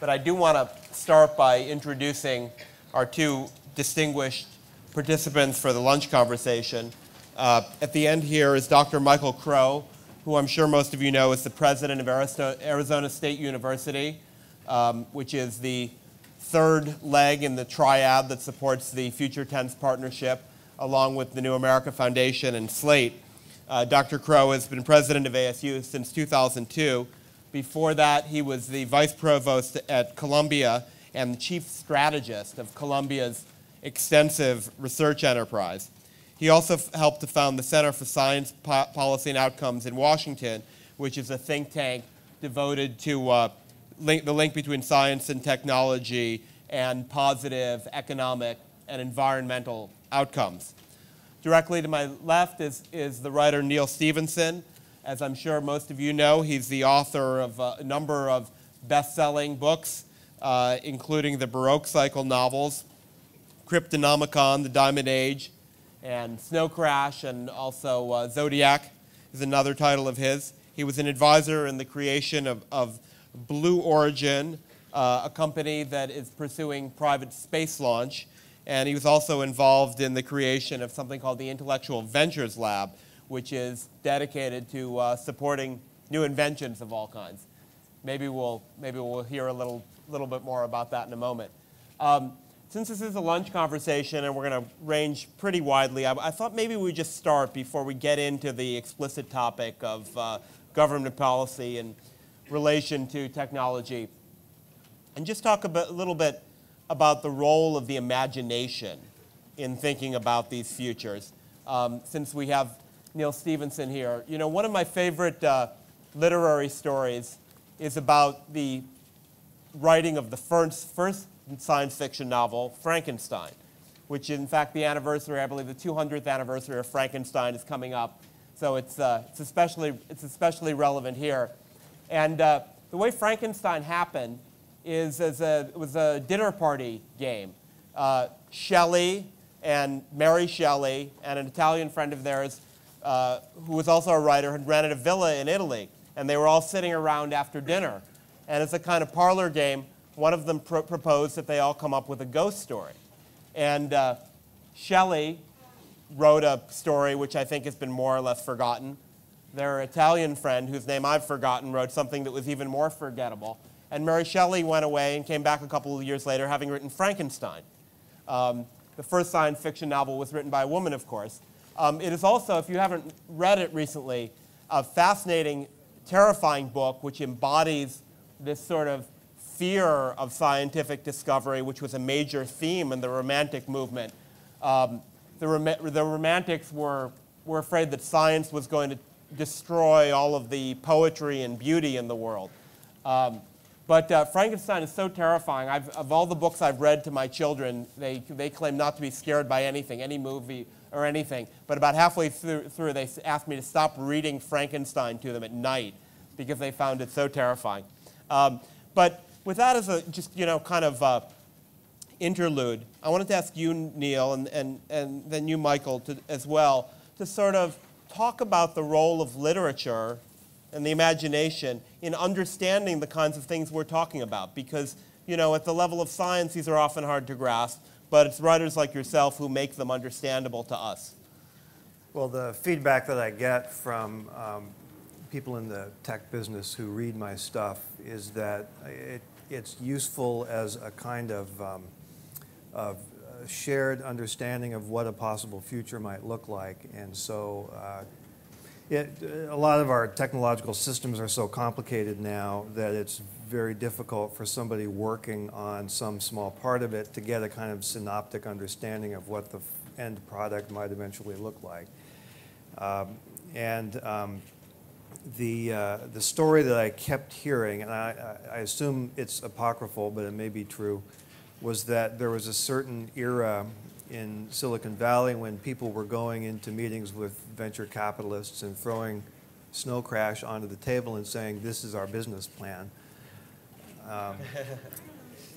but I do want to start by introducing our two distinguished participants for the lunch conversation. Uh, at the end here is Dr. Michael Crow, who I'm sure most of you know is the president of Arizona State University, um, which is the third leg in the triad that supports the Future Tense Partnership, along with the New America Foundation and Slate. Uh, Dr. Crow has been president of ASU since 2002. Before that, he was the vice provost at Columbia and the chief strategist of Columbia's extensive research enterprise. He also helped to found the Center for Science po- Policy and Outcomes in Washington, which is a think tank devoted to uh, link, the link between science and technology and positive economic and environmental outcomes. Directly to my left is, is the writer Neal Stephenson. As I'm sure most of you know, he's the author of a number of best selling books, uh, including the Baroque Cycle novels, Cryptonomicon, The Diamond Age, and Snow Crash, and also uh, Zodiac is another title of his. He was an advisor in the creation of, of Blue Origin, uh, a company that is pursuing private space launch and he was also involved in the creation of something called the Intellectual Ventures Lab, which is dedicated to uh, supporting new inventions of all kinds. Maybe we'll, maybe we'll hear a little, little bit more about that in a moment. Um, since this is a lunch conversation and we're going to range pretty widely, I, I, thought maybe we'd just start before we get into the explicit topic of uh, government policy in relation to technology and just talk a, bit, a little bit about the role of the imagination in thinking about these futures. Um, since we have Neal Stephenson here, you know, one of my favorite uh, literary stories is about the writing of the first, first science fiction novel, Frankenstein, which is in fact the anniversary, I believe the 200th anniversary of Frankenstein is coming up. So it's, uh, it's, especially, it's especially relevant here. And uh, the way Frankenstein happened is as a, was a dinner party game. Uh, Shelley and Mary Shelley and an Italian friend of theirs, uh, who was also a writer, had rented a villa in Italy, and they were all sitting around after dinner. And as a kind of parlor game, one of them pr- proposed that they all come up with a ghost story. And uh, Shelley wrote a story which I think has been more or less forgotten. Their Italian friend, whose name I've forgotten, wrote something that was even more forgettable. And Mary Shelley went away and came back a couple of years later having written Frankenstein. Um, the first science fiction novel was written by a woman, of course. Um, it is also, if you haven't read it recently, a fascinating, terrifying book which embodies this sort of fear of scientific discovery, which was a major theme in the Romantic movement. Um, the, the Romantics were, were afraid that science was going to destroy all of the poetry and beauty in the world. Um, but uh, Frankenstein is so terrifying. I've, of all the books I've read to my children, they, they claim not to be scared by anything, any movie or anything. But about halfway through, through, they asked me to stop reading Frankenstein to them at night because they found it so terrifying. Um, but with that as a just, you know, kind of uh, interlude, I wanted to ask you, Neal, and, and, and then you, Michael, to, as well, to sort of talk about the role of literature and the imagination in understanding the kinds of things we're talking about. Because, you know, at the level of science, these are often hard to grasp, but it's writers like yourself who make them understandable to us. Well, the feedback that I get from um, people in the tech business who read my stuff is that it, it's useful as a kind of, um, of shared understanding of what a possible future might look like. And so uh, it, a lot of our technological systems are so complicated now that it's very difficult for somebody working on some small part of it to get a kind of synoptic understanding of what the end product might eventually look like. Um, and um, the, uh, the story that I kept hearing, and I, I assume it's apocryphal, but it may be true, was that there was a certain era in Silicon Valley when people were going into meetings with venture capitalists and throwing Snow Crash onto the table and saying, This is our business plan. Um,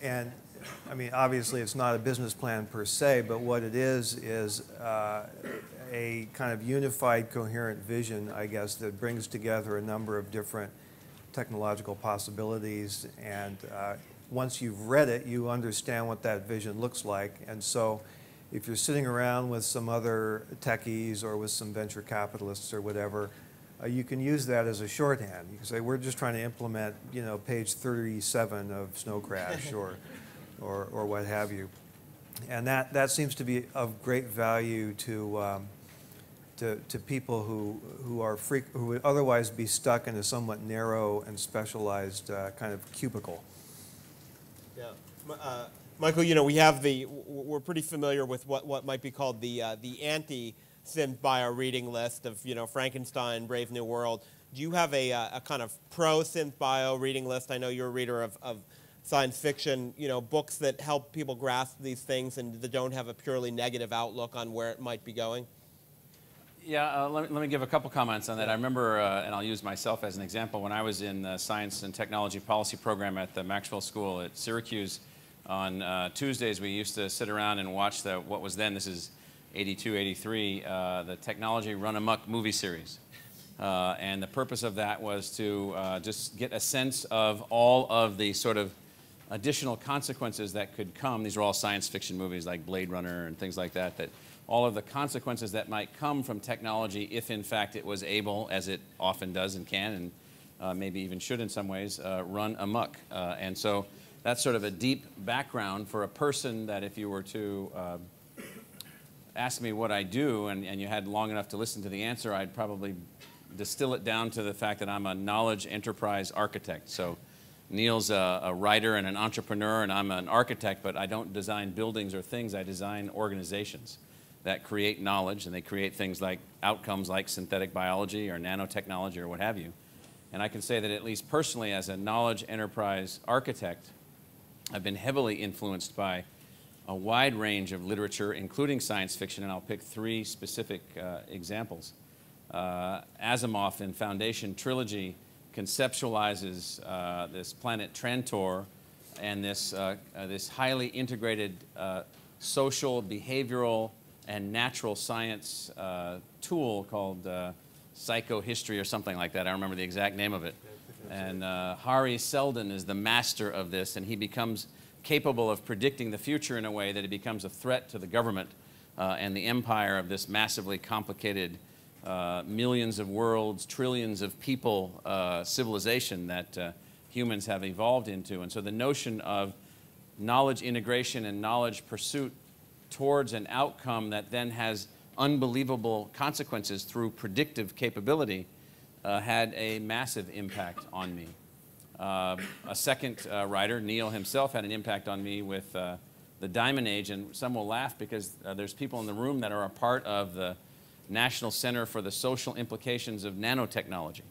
and I mean, obviously, it's not a business plan per se, but what it is is uh, a kind of unified, coherent vision, I guess, that brings together a number of different technological possibilities. And uh, once you've read it, you understand what that vision looks like. And so if you're sitting around with some other techies or with some venture capitalists or whatever, uh, you can use that as a shorthand. You can say, we're just trying to implement, you know, page 37 of Snow Crash or, or, or what have you. And that, that seems to be of great value to, um, to, to people who, who, are freak, who would otherwise be stuck in a somewhat narrow and specialized uh, kind of cubicle. Yeah. Uh, Michael, you know, we have the, we're pretty familiar with what, what might be called the, uh, the anti synth bio reading list of, you know, Frankenstein, Brave New World. Do you have a, uh, a kind of pro synth bio reading list? I know you're a reader of, of science fiction, you know, books that help people grasp these things and that don't have a purely negative outlook on where it might be going. Yeah, uh, let, me, let, me, give a couple comments on that. I remember, uh, and I'll use myself as an example, when I was in the Science and Technology Policy program at the Maxwell School at Syracuse, on uh, Tuesdays we used to sit around and watch the, what was then, this is 82, 83, uh, the Technology Run Amok movie series. Uh, and the purpose of that was to uh, just get a sense of all of the sort of additional consequences that could come. These are all science fiction movies like Blade Runner and things like that, that all of the consequences that might come from technology if, in fact, it was able, as it often does and can, and uh, maybe even should in some ways, uh, run amok. Uh, and so that's sort of a deep background for a person that if you were to uh, ask me what I do and, and you had long enough to listen to the answer, I'd probably distill it down to the fact that I'm a knowledge enterprise architect. So Neal's a, a, writer and an entrepreneur, and I'm an architect, but I don't design buildings or things, I design organizations that create knowledge and they create things like outcomes like synthetic biology or nanotechnology or what have you. And I can say that at least personally as a knowledge enterprise architect, I've been heavily influenced by a wide range of literature, including science fiction, and I'll pick three specific uh, examples. Uh, Asimov in Foundation Trilogy conceptualizes uh, this planet Trantor and this, uh, uh, this highly integrated uh, social, behavioral, and natural science uh, tool called uh, psychohistory or something like that. I remember the exact name of it. And uh, Hari Seldon is the master of this, and he becomes capable of predicting the future in a way that it becomes a threat to the government uh, and the empire of this massively complicated uh, millions of worlds, trillions of people uh, civilization that humans have evolved into. And so the notion of knowledge integration and knowledge pursuit towards an outcome that then has unbelievable consequences through predictive capability uh, had a massive impact on me. Uh, a second uh, writer, Neal himself, had an impact on me with uh, the Diamond Age, and some will laugh because uh, there's people in the room that are a part of the National Center for the Social Implications of Nanotechnology.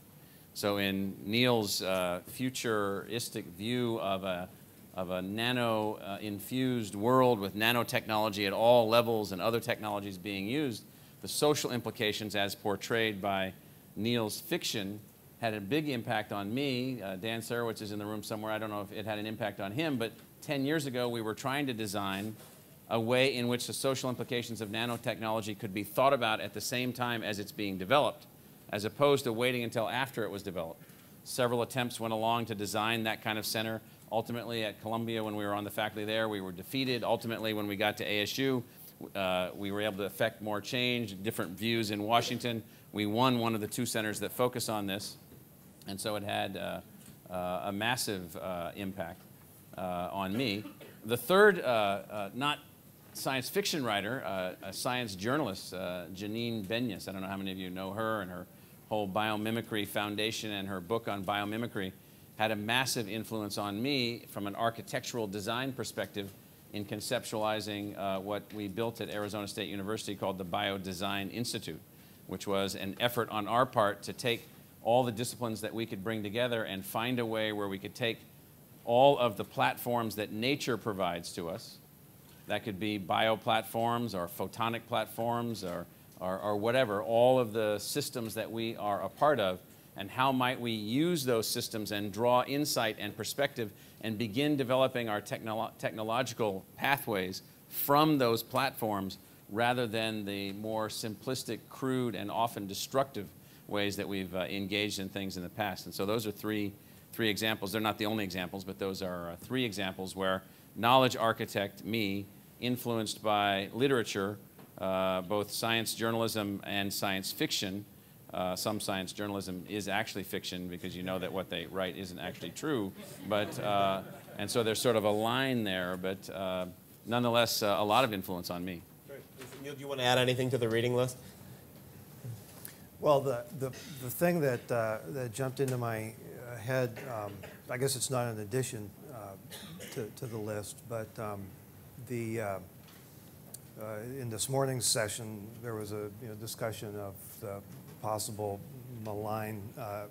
So in Neal's uh, futuristic view of a of a nano-infused uh, world with nanotechnology at all levels and other technologies being used, the social implications as portrayed by Neal's fiction had a big impact on me. Uh, Dan Sarewitz is in the room somewhere. I don't know if it had an impact on him, but 10 years ago we were trying to design a way in which the social implications of nanotechnology could be thought about at the same time as it's being developed, as opposed to waiting until after it was developed. Several attempts went along to design that kind of center. Ultimately, at Columbia, when we were on the faculty there, we were defeated. Ultimately, when we got to ASU, uh, we were able to affect more change, different views in Washington. We won one of the two centers that focus on this, and so it had uh, uh, a massive uh, impact uh, on me. The third, uh, not science fiction writer, a science journalist, Janine Benyus. I don't know how many of you know her and her whole biomimicry foundation and her book on biomimicry had a massive influence on me from an architectural design perspective in conceptualizing uh, what we built at Arizona State University called the Biodesign Institute, which was an effort on our part to take all the disciplines that we could bring together and find a way where we could take all of the platforms that nature provides to us. That could be bio platforms or photonic platforms or, or, or whatever, all of the systems that we are a part of and how might we use those systems and draw insight and perspective and begin developing our technolo technological pathways from those platforms rather than the more simplistic, crude, and often destructive ways that we've uh, engaged in things in the past. And so those are three three examples. They're not the only examples, but those are uh, three examples where knowledge architect me, influenced by literature, uh, both science journalism and science fiction. Uh, some science journalism is actually fiction because you know that what they write isn't actually true. But, uh, and so there's sort of a line there, but uh, nonetheless, a lot of influence on me. Neal, do you want to add anything to the reading list? Well, the, the, the thing that, uh, that jumped into my uh, head, um, I guess it's not an addition uh, to, to the list, but um, the, uh, uh, in this morning's session, there was a you know, discussion of the possible malign uh,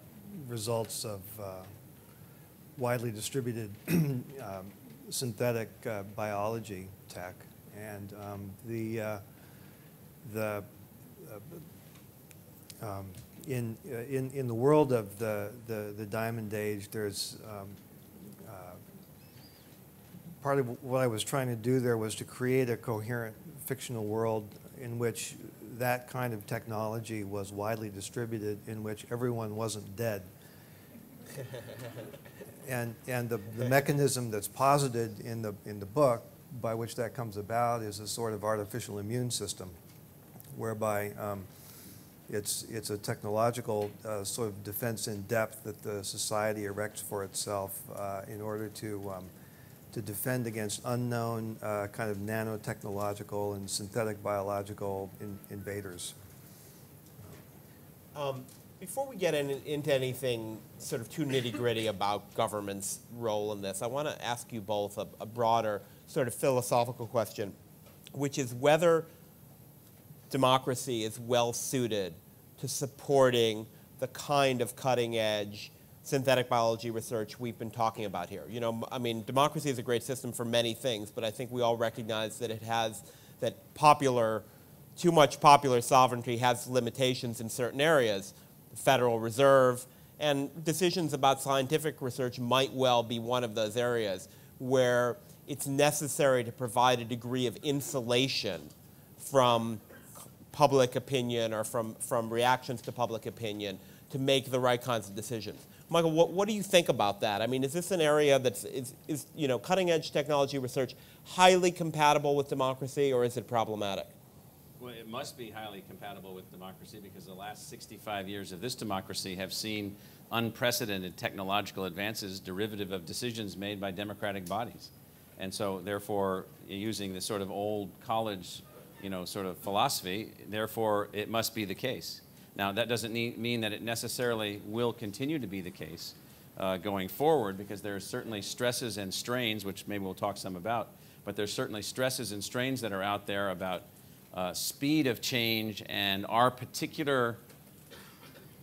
results of widely distributed um, synthetic biology tech. And um, the, the um, in, uh, in, in the world of the, the, the diamond age, there's um, uh, part of what I was trying to do there was to create a coherent fictional world in which that kind of technology was widely distributed, in which everyone wasn't dead. and and the, the mechanism that's posited in the, in the book by which that comes about is a sort of artificial immune system, whereby um, it's, it's a technological uh, sort of defense in depth that the society erects for itself uh, in order to, um, to defend against unknown uh, kind of nanotechnological and synthetic biological in, invaders. Um, before we get in, into anything sort of too nitty gritty about government's role in this, I want to ask you both a, a broader sort of philosophical question, which is whether democracy is well suited to supporting the kind of cutting edge synthetic biology research we've been talking about here. You know, I mean, democracy is a great system for many things, but I think we all recognize that it has that popular, too much popular sovereignty has limitations in certain areas. The Federal Reserve and decisions about scientific research might well be one of those areas where it's necessary to provide a degree of insulation from public opinion or from, from reactions to public opinion to make the right kinds of decisions. Michael, what, what do you think about that? I mean, is this an area that's, is, is you know, cutting edge technology research highly compatible with democracy or is it problematic? Well, it must be highly compatible with democracy because the last 65 years of this democracy have seen unprecedented technological advances derivative of decisions made by democratic bodies. And so, therefore, using the sort of old college you know, sort of philosophy, therefore it must be the case. Now, that doesn't mean that it necessarily will continue to be the case uh, going forward because there are certainly stresses and strains, which maybe we'll talk some about, but there's certainly stresses and strains that are out there about uh, speed of change and our particular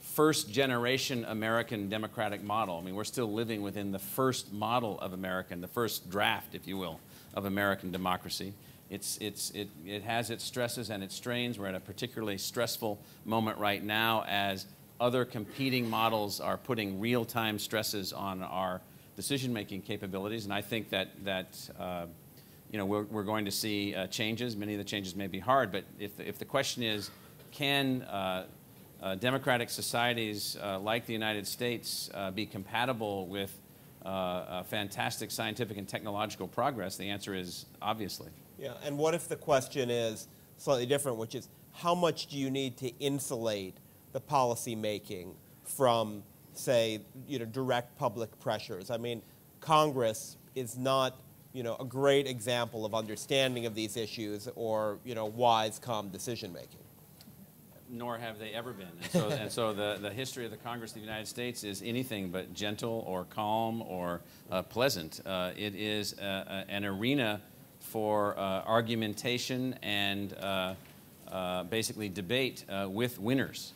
first generation American democratic model. I mean, we're still living within the first model of American, the first draft, if you will, of American democracy. It's, it's, it, it has its stresses and its strains. We're at a particularly stressful moment right now as other competing models are putting real-time stresses on our decision-making capabilities. And I think that, that uh, you know, we're, we're going to see uh, changes. Many of the changes may be hard, but if the, if the question is, can uh, uh democratic societies uh, like the United States uh, be compatible with fantastic scientific and technological progress, the answer is obviously. Yeah, and what if the question is slightly different, which is how much do you need to insulate the policy making from, say, you know, direct public pressures? I mean, Congress is not, you know, a great example of understanding of these issues or, you know, wise, calm decision making. Nor have they ever been. And so, and so the, the history of the Congress of the United States is anything but gentle or calm or uh, pleasant. Uh, it is a, an arena for uh, argumentation and uh, uh, basically debate with winners.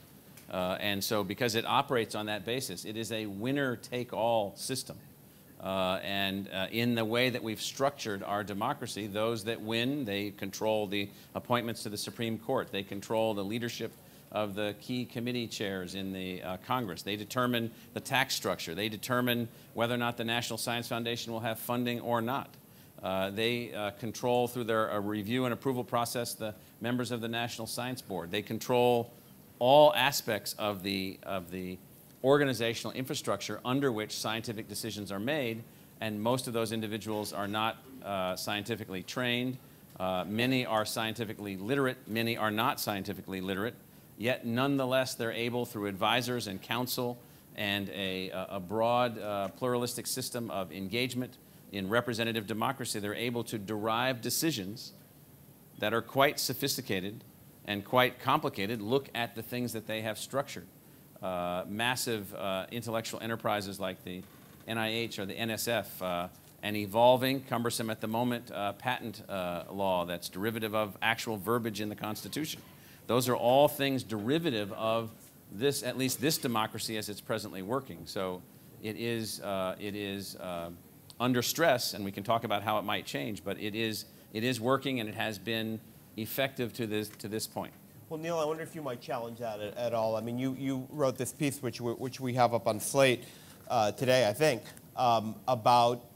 and so, because it operates on that basis, it is a winner take all system. Uh, and uh, in the way that we've structured our democracy, those that win, they control the appointments to the Supreme Court. They control the leadership of the key committee chairs in the uh, Congress. They determine the tax structure. They determine whether or not the National Science Foundation will have funding or not. Uh, they uh, control through their uh, review and approval process the members of the National Science Board. They control all aspects of the, of the organizational infrastructure under which scientific decisions are made, and most of those individuals are not uh, scientifically trained. Uh, many are scientifically literate, many are not scientifically literate, yet nonetheless they're able through advisors and counsel and a, a broad pluralistic system of engagement in representative democracy, they're able to derive decisions that are quite sophisticated and quite complicated. Look at the things that they have structured. Uh, massive uh, intellectual enterprises like the NIH or the NSF, uh, an evolving, cumbersome at the moment, uh, patent uh, law that's derivative of actual verbiage in the Constitution. Those are all things derivative of this, at least this democracy as it's presently working. So it is, uh, it is under stress, and we can talk about how it might change, but it is, it is working and it has been effective to this, to this point. Well, Neal, I wonder if you might challenge that at, at all. I mean, you, you wrote this piece, which, we, which we have up on Slate uh, today, I think, um, about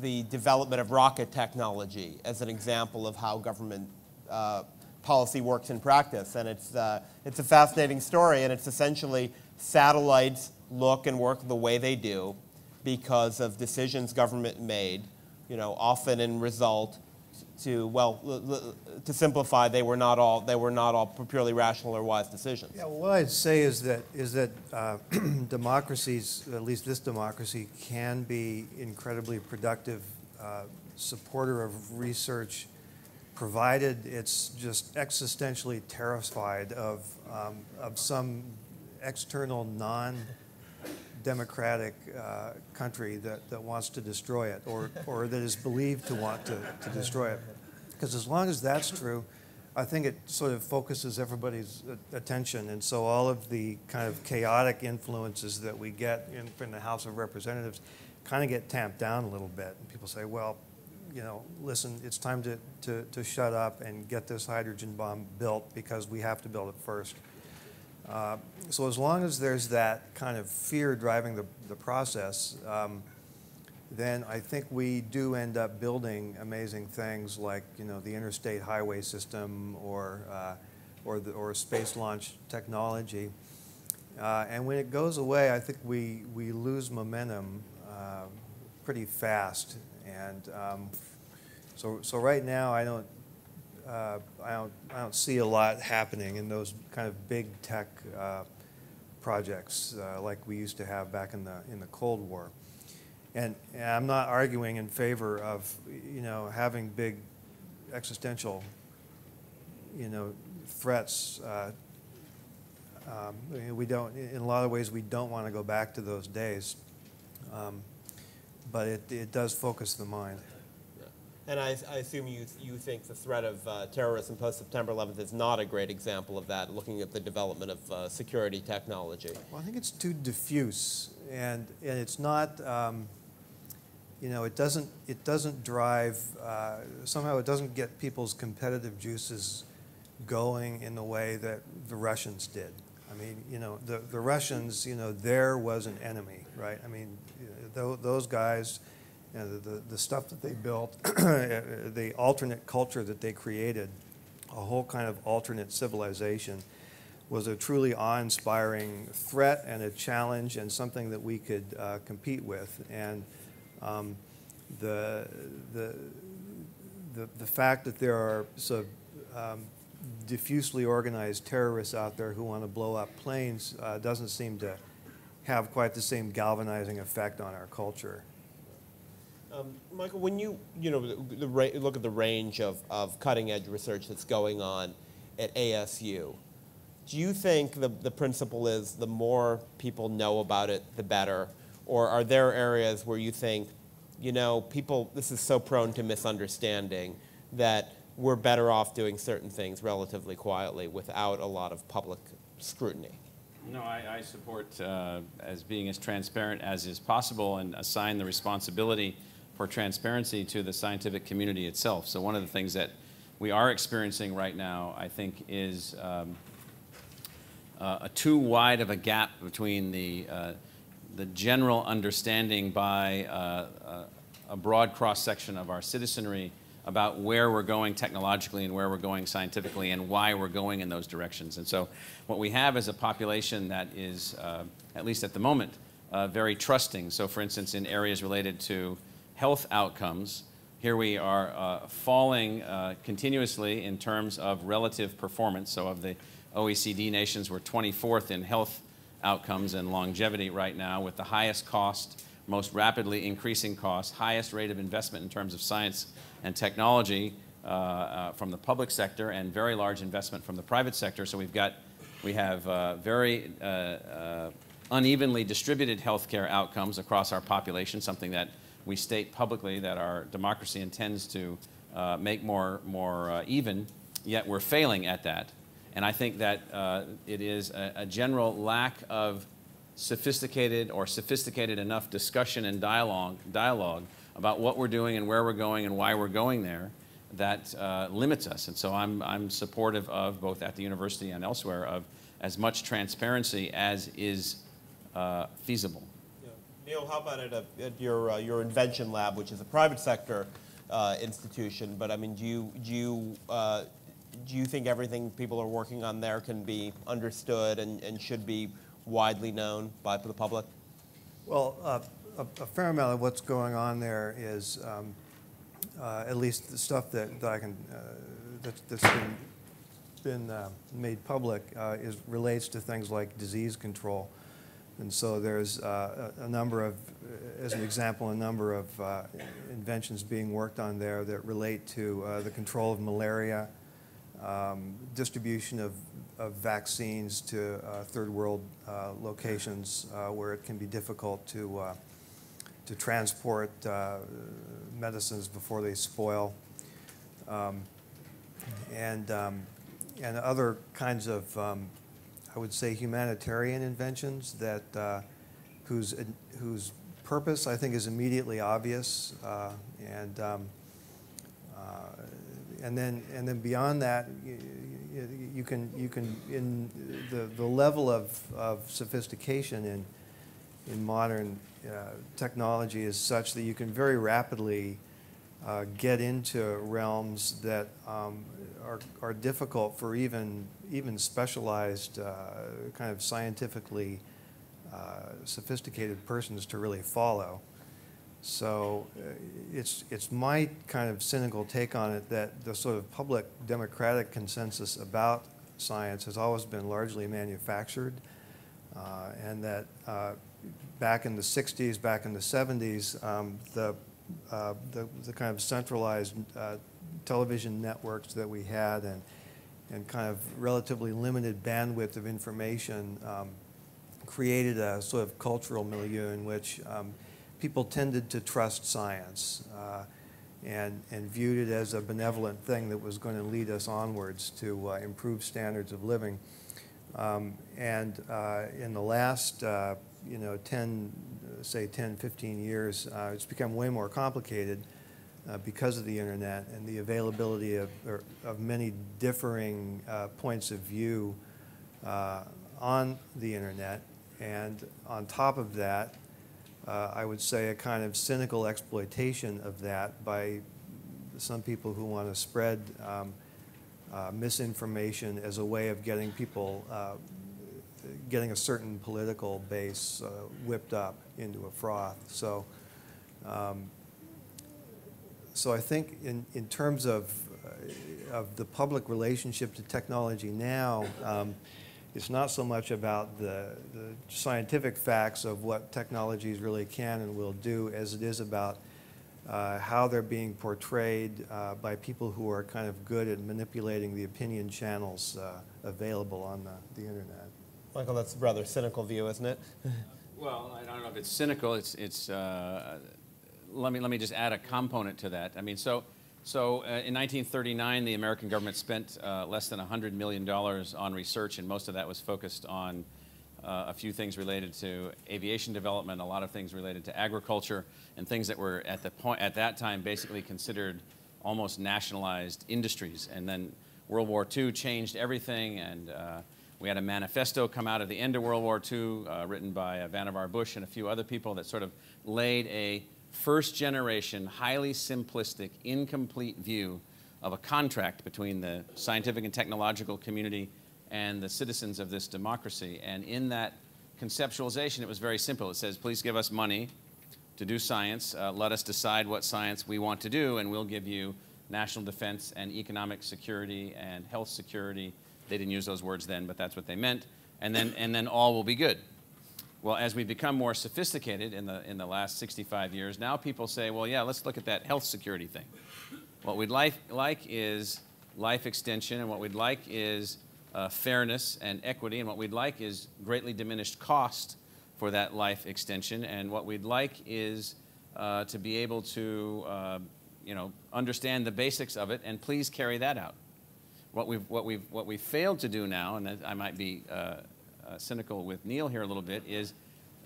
the development of rocket technology as an example of how government uh, policy works in practice. And it's, uh, it's a fascinating story, and it's essentially satellites look and work the way they do because of decisions government made, you know, often in result to, well, to simplify, they were not all, they were not all purely rational or wise decisions. Yeah, well, what I'd say is that, is that uh, democracies, at least this democracy, can be incredibly productive uh, supporter of research, provided it's just existentially terrified of, um, of some external non democratic uh, country that, that wants to destroy it or, or that is believed to want to, to destroy it. Because as long as that's true, I think it sort of focuses everybody's attention. And so all of the kind of chaotic influences that we get in, in the House of Representatives kind of get tamped down a little bit. And people say, well, you know, listen, it's time to, to, to shut up and get this hydrogen bomb built because we have to build it first. Uh, so as long as there's that kind of fear driving the, the process, um, then I think we do end up building amazing things like you know the interstate highway system or uh, or the, or space launch technology. Uh, and when it goes away, I think we we lose momentum uh, pretty fast. And um, so so right now I don't uh, I, don't, I don't see a lot happening in those kind of big tech uh, projects uh, like we used to have back in the, in the Cold War. And, and, I'm not arguing in favor of, you know, having big existential, you know, threats. Uh, um, we don't, in a lot of ways, we don't want to go back to those days. Um, but it, it does focus the mind. And I, I, assume you, you think the threat of uh, terrorism post September 11th is not a great example of that, looking at the development of uh, security technology. Well, I think it's too diffuse, and, and it's not, um, you know, it doesn't, it doesn't drive, uh, somehow it doesn't get people's competitive juices going in the way that the Russians did. I mean, you know, the, the Russians, you know, there was an enemy, right? I mean, those guys you know, the, the stuff that they built, the alternate culture that they created, a whole kind of alternate civilization, was a truly awe-inspiring threat and a challenge and something that we could uh, compete with. And um, the, the, the, the fact that there are so um, diffusely organized terrorists out there who want to blow up planes uh, doesn't seem to have quite the same galvanizing effect on our culture. Um, Michael, when you you know the, the look at the range of, of cutting edge research that's going on at ASU, do you think the, the principle is the more people know about it, the better? Or are there areas where you think, you know, people, this is so prone to misunderstanding that we're better off doing certain things relatively quietly without a lot of public scrutiny? No, I, I support uh, as being as transparent as is possible and assign the responsibility for transparency to the scientific community itself. So one of the things that we are experiencing right now, I think, is um, uh, a too wide of a gap between the, uh, the general understanding by uh, uh a broad cross-section of our citizenry about where we're going technologically and where we're going scientifically and why we're going in those directions. And so what we have is a population that is, uh, at least at the moment, uh, very trusting. So for instance, in areas related to health outcomes, here we are uh, falling uh, continuously in terms of relative performance. So of the OECD nations, we're 24th in health outcomes and longevity right now with the highest cost, most rapidly increasing cost, highest rate of investment in terms of science and technology uh, uh, from the public sector and very large investment from the private sector. So we've got, we have uh, very uh, unevenly distributed healthcare outcomes across our population, something that we state publicly that our democracy intends to uh, make more, more even, yet we're failing at that. And I think that it is a, a general lack of sophisticated or sophisticated enough discussion and dialogue, dialogue about what we're doing and where we're going and why we're going there that uh, limits us. And so I'm, I'm supportive of, both at the university and elsewhere, of as much transparency as is uh, feasible. Neal, how about at, a, at your, uh, your invention lab, which is a private sector uh, institution, but I mean, do you, do, you, uh, do you think everything people are working on there can be understood and, and should be widely known by the public? Well, a, a, fair amount of what's going on there is, um, uh, at least the stuff that, that I can, uh, that, that's been, been uh, made public, is relates to things like disease control. And so there's uh, a, number of, as an example, a number of inventions being worked on there that relate to the control of malaria, um, distribution of, of, vaccines to uh, third world uh, locations uh, where it can be difficult to to transport uh, medicines before they spoil, um, and, um, and other kinds of, um, I would say, humanitarian inventions that uh, whose, whose purpose I think is immediately obvious, uh, and um, uh, and then and then beyond that, you, you, can you can in the the level of, of sophistication in in modern uh, technology is such that you can very rapidly uh, get into realms that um, are, are difficult for even even specialized uh, kind of scientifically uh, sophisticated persons to really follow. So uh, it's it's my kind of cynical take on it that the sort of public democratic consensus about science has always been largely manufactured, and that back in the 60s, back in the 70s, um, the, uh, the, the, kind of centralized uh, television networks that we had and, and kind of relatively limited bandwidth of information um, created a sort of cultural milieu in which um, people tended to trust science uh, and, and viewed it as a benevolent thing that was going to lead us onwards to uh, improve standards of living. Um, and uh, in the last uh, you know, 10, say 10, 15 years, uh, it's become way more complicated uh, because of the internet and the availability of, er, of many differing uh, points of view uh, on the internet. And on top of that, uh, I would say a kind of cynical exploitation of that by some people who want to spread um, uh, misinformation as a way of getting people getting a certain political base uh, whipped up into a froth. So, um, so I think in, in terms of, uh, of the public relationship to technology now, um, it's not so much about the, the scientific facts of what technologies really can and will do as it is about uh, how they're being portrayed uh, by people who are kind of good at manipulating the opinion channels uh, available on the, the internet. Michael, that's a rather cynical view, isn't it? well, I don't know if it's cynical. It's, it's uh, let, me, let me just add a component to that. I mean, so, so uh, in 1939, the American government spent uh, less than $100 million on research, and most of that was focused on uh, a few things related to aviation development, a lot of things related to agriculture, and things that were at, the point, at that time basically considered almost nationalized industries. And then World War II changed everything, and uh, we had a manifesto come out at the end of World War II, uh, written by uh, Vannevar Bush and a few other people that sort of laid a first generation, highly simplistic, incomplete view of a contract between the scientific and technological community and the citizens of this democracy. And in that conceptualization, it was very simple. It says, please give us money to do science. Uh, let us decide what science we want to do, and we'll give you national defense and economic security and health security. They didn't use those words then, but that's what they meant. And then, and then all will be good. Well, as we become more sophisticated in the, in the last 65 years, now people say, well, yeah, let's look at that health security thing. What we'd like, like is life extension, and what we'd like is uh, fairness and equity, and what we'd like is greatly diminished cost for that life extension, and what we'd like is uh, to be able to, uh, you know, understand the basics of it, and please carry that out. What we've, what we've, what we've failed to do now, and I might be uh, cynical with Neal here a little bit, is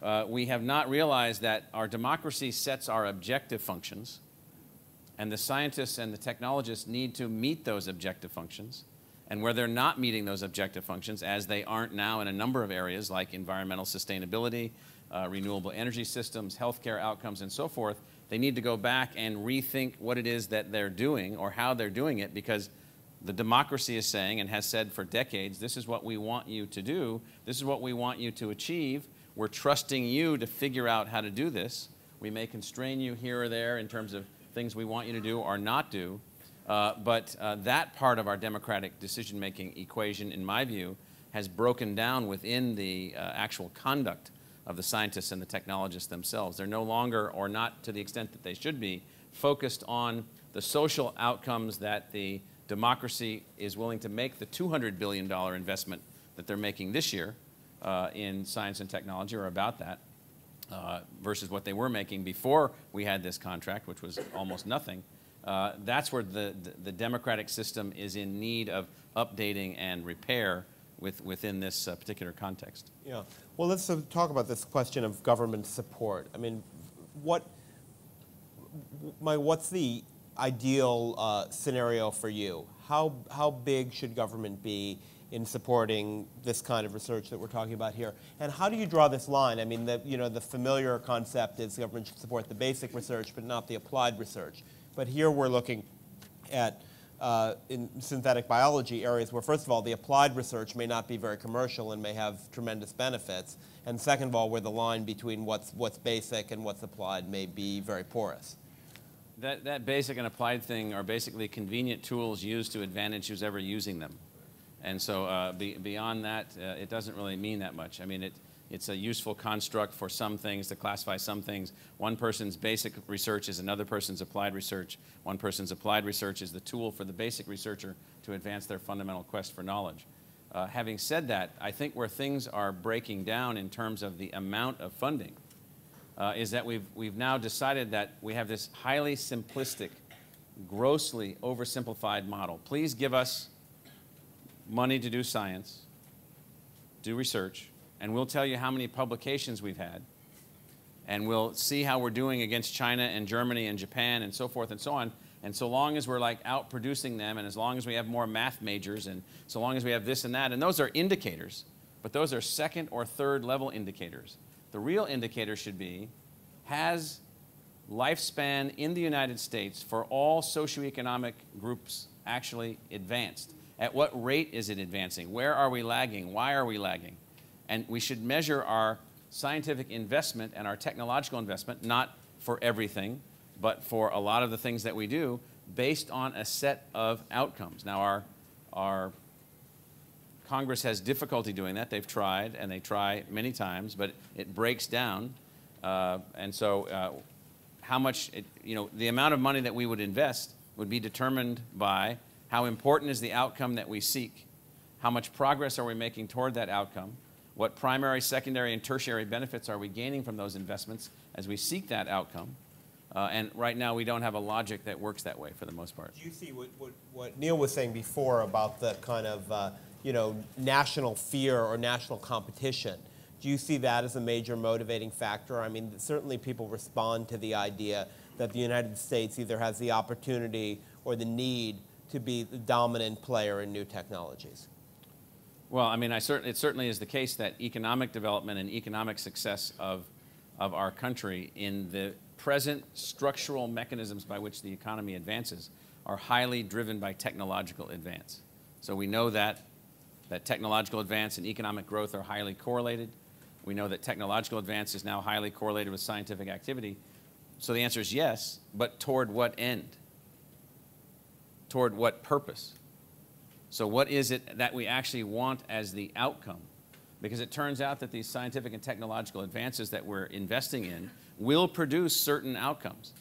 uh, we have not realized that our democracy sets our objective functions, and the scientists and the technologists need to meet those objective functions. And where they're not meeting those objective functions, as they aren't now in a number of areas like environmental sustainability, uh, renewable energy systems, healthcare outcomes, and so forth, they need to go back and rethink what it is that they're doing or how they're doing it because the democracy is saying and has said for decades this is what we want you to do, this is what we want you to achieve. We're trusting you to figure out how to do this. We may constrain you here or there in terms of things we want you to do or not do. Uh, but uh, that part of our democratic decision-making equation, in my view, has broken down within the uh, actual conduct of the scientists and the technologists themselves. They're no longer, or not to the extent that they should be, focused on the social outcomes that the democracy is willing to make the $200 billion investment that they're making this year uh, in science and technology, or about that, uh, versus what they were making before we had this contract, which was almost nothing. Uh, that's where the, the, the, democratic system is in need of updating and repair with, within this uh, particular context. Yeah. Well, let's uh, talk about this question of government support. I mean, what, my, what's the ideal uh, scenario for you? How, how big should government be in supporting this kind of research that we're talking about here? And how do you draw this line? I mean, the, you know, the familiar concept is government should support the basic research, but not the applied research. But here we're looking at uh, in synthetic biology areas where, first of all, the applied research may not be very commercial and may have tremendous benefits, and second of all, where the line between what's, what's basic and what's applied may be very porous. That, that basic and applied thing are basically convenient tools used to advantage who's ever using them. And so uh, be, beyond that, uh, it doesn't really mean that much. I mean, it, it's a useful construct for some things to classify some things. One person's basic research is another person's applied research. One person's applied research is the tool for the basic researcher to advance their fundamental quest for knowledge. Uh, having said that, I think where things are breaking down in terms of the amount of funding uh, is that we've, we've now decided that we have this highly simplistic, grossly oversimplified model. Please give us money to do science, do research, and we'll tell you how many publications we've had, and we'll see how we're doing against China and Germany and Japan and so forth and so on. And so long as we're like out producing them, and as long as we have more math majors, and so long as we have this and that, and those are indicators, but those are second or third level indicators. The real indicator should be has lifespan in the United States for all socioeconomic groups actually advanced? At what rate is it advancing? Where are we lagging? Why are we lagging? And we should measure our scientific investment and our technological investment, not for everything, but for a lot of the things that we do, based on a set of outcomes. Now, our, our Congress has difficulty doing that. They've tried, and they try many times, but it breaks down. Uh, and so, uh, how much, it, you know, the amount of money that we would invest would be determined by how important is the outcome that we seek, how much progress are we making toward that outcome, what primary, secondary, and tertiary benefits are we gaining from those investments as we seek that outcome? Uh, and right now, we don't have a logic that works that way for the most part. Do you see what, what, what Neal was saying before about the kind of uh, you know, national fear or national competition? Do you see that as a major motivating factor? I mean, certainly people respond to the idea that the United States either has the opportunity or the need to be the dominant player in new technologies. Well, I mean, I cert it certainly is the case that economic development and economic success of, of our country in the present structural mechanisms by which the economy advances are highly driven by technological advance. So we know that, that technological advance and economic growth are highly correlated. We know that technological advance is now highly correlated with scientific activity. So the answer is yes, but toward what end? Toward what purpose? So what is it that we actually want as the outcome? Because it turns out that these scientific and technological advances that we're investing in will produce certain outcomes.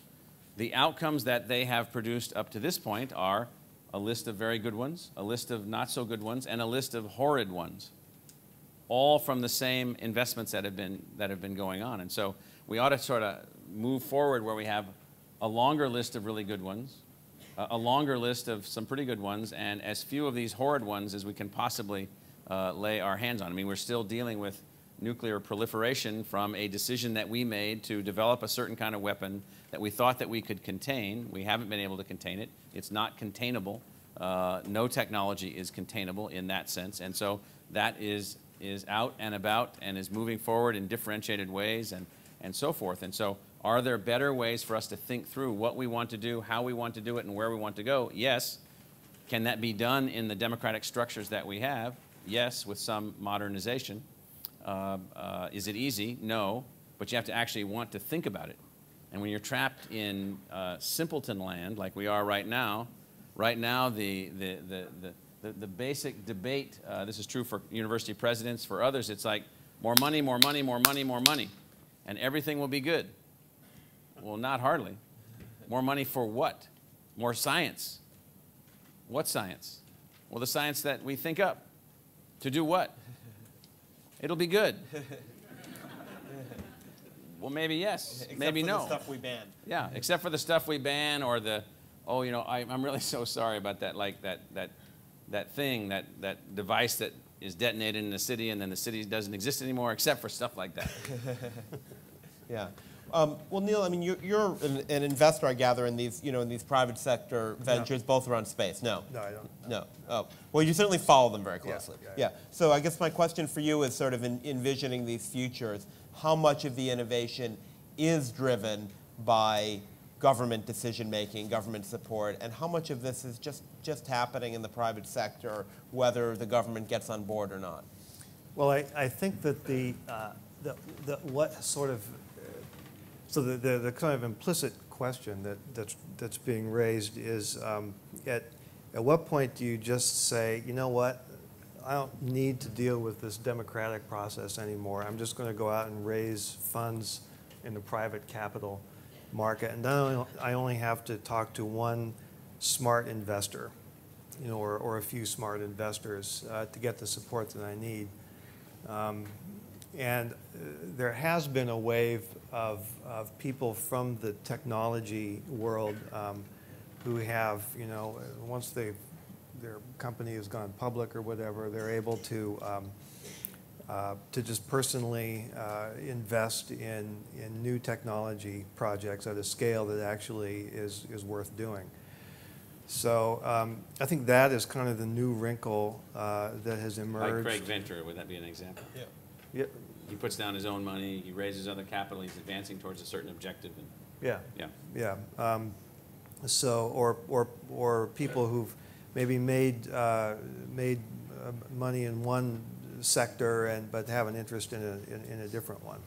The outcomes that they have produced up to this point are a list of very good ones, a list of not so good ones, and a list of horrid ones, all from the same investments that have been, that have been going on. And so we ought to sort of move forward where we have a longer list of really good ones, a longer list of some pretty good ones, and as few of these horrid ones as we can possibly uh, lay our hands on. I mean, we're still dealing with nuclear proliferation from a decision that we made to develop a certain kind of weapon that we thought that we could contain. We haven't been able to contain it. It's not containable. Uh, no technology is containable in that sense. And so that is, is out and about and is moving forward in differentiated ways and, and so forth. And so are there better ways for us to think through what we want to do, how we want to do it, and where we want to go? Yes. Can that be done in the democratic structures that we have? Yes, with some modernization. Uh, uh, is it easy? No, but you have to actually want to think about it. And when you're trapped in uh, simpleton land, like we are right now, right now the, the, the, the, the, the basic debate, uh, this is true for university presidents, for others, it's like more money, more money, more money, more money, and everything will be good. Well, not hardly. More money for what? More science. What science? Well, the science that we think up. To do what? It'll be good. well, maybe yes, Except maybe for no. The stuff we banned. Yeah, except for the stuff we ban or the, oh, you know, I, I'm really so sorry about that, like that, that, that thing, that, that device that is detonated in the city and then the city doesn't exist anymore, except for stuff like that. Yeah. Um, well, Neal, I mean, you're, you're an, an investor, I gather, in these, you know, in these private sector ventures, both around space. No. No, I don't. No. Oh. Well, you certainly follow them very Yeah, closely. yeah, Yeah. So I guess my question for you is sort of in, envisioning these futures. How much of the innovation is driven by government decision making, government support, and how much of this is just just happening in the private sector, whether the government gets on board or not? Well, I, I think that the, uh, the, the, what sort of, so the, the, the kind of implicit question that, that's, that's being raised is um, at, at what point do you just say, you know what, I don't need to deal with this democratic process anymore. I'm just going to go out and raise funds in the private capital market. And then I- only have to talk to one smart investor, you know, or, or a few smart investors uh, to get the support that I need. Um, And uh, there has been a wave of, of people from the technology world um, who have, you know, uh, once they, their company has gone public or whatever, they're able to, um, uh, to just personally uh, invest in, in new technology projects at a scale that actually is, is worth doing. So um, I think that is kind of the new wrinkle uh, that has emerged. like emerged. Craig Venter, would that be an example? Yeah. Yeah, He puts down his own money, he raises other capital, he's advancing towards a certain objective, and, yeah. yeah. Yeah. Um, so, or, or, or people who've maybe made, uh, made uh, money in one sector and, but have an interest in a, in, in a different one.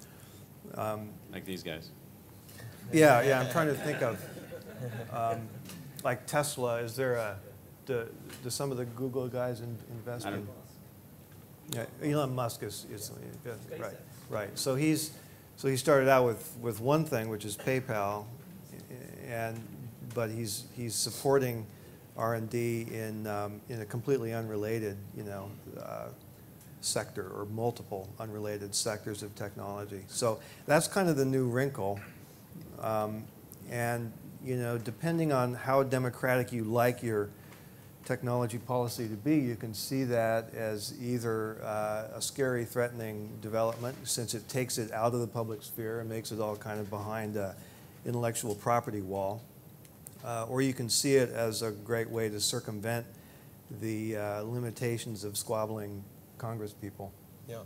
Um, like these guys. yeah, yeah, I'm trying to think of, um, like Tesla, is there a, do, do some of the Google guys in, invest in? Yeah, Elon Musk is, is, right, right. So he's, so he started out with, with one thing, which is PayPal, and, but he's, he's supporting R and D in, um, in a completely unrelated, you know, uh, sector or multiple unrelated sectors of technology. So that's kind of the new wrinkle. Um, and, you know, depending on how democratic you like your technology policy to be, you can see that as either uh, a scary, threatening development, since it takes it out of the public sphere and makes it all kind of behind an intellectual property wall, uh, or you can see it as a great way to circumvent the uh, limitations of squabbling Congress people. Yeah.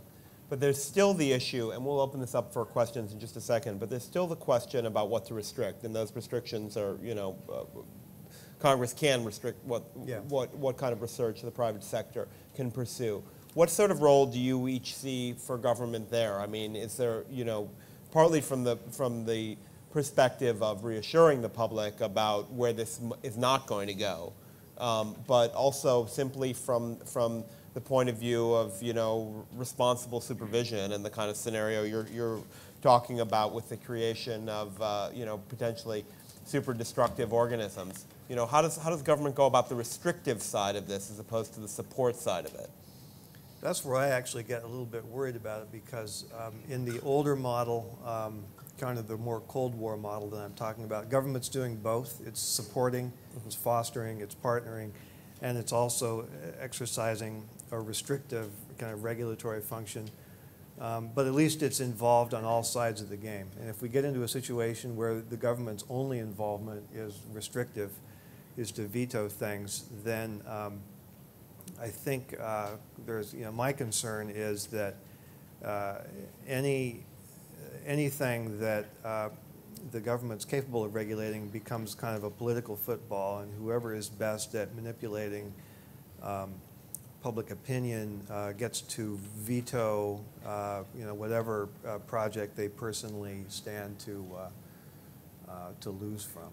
But there's still the issue, and we'll open this up for questions in just a second, but there's still the question about what to restrict, and those restrictions are, you know, uh, Congress can restrict what, Yeah. what, what kind of research the private sector can pursue. What sort of role do you each see for government there? I mean, is there, you know, partly from the, from the perspective of reassuring the public about where this m- is not going to go, um, but also simply from, from the point of view of, you know, responsible supervision and the kind of scenario you're, you're talking about with the creation of, uh, you know, potentially super destructive organisms. You know, how does, how does government go about the restrictive side of this as opposed to the support side of it? That's where I actually get a little bit worried about it because um, in the older model, um, kind of the more Cold War model that I'm talking about, government's doing both. It's supporting, it's fostering, it's partnering, and it's also exercising a restrictive kind of regulatory function. Um, but at least it's involved on all sides of the game. And if we get into a situation where the government's only involvement is restrictive, is to veto things, then um, I think uh, there's, you know, my concern is that uh, any, anything that uh, the government's capable of regulating becomes kind of a political football, and whoever is best at manipulating um, public opinion uh, gets to veto, uh, you know, whatever uh, project they personally stand to, uh, uh, to lose from.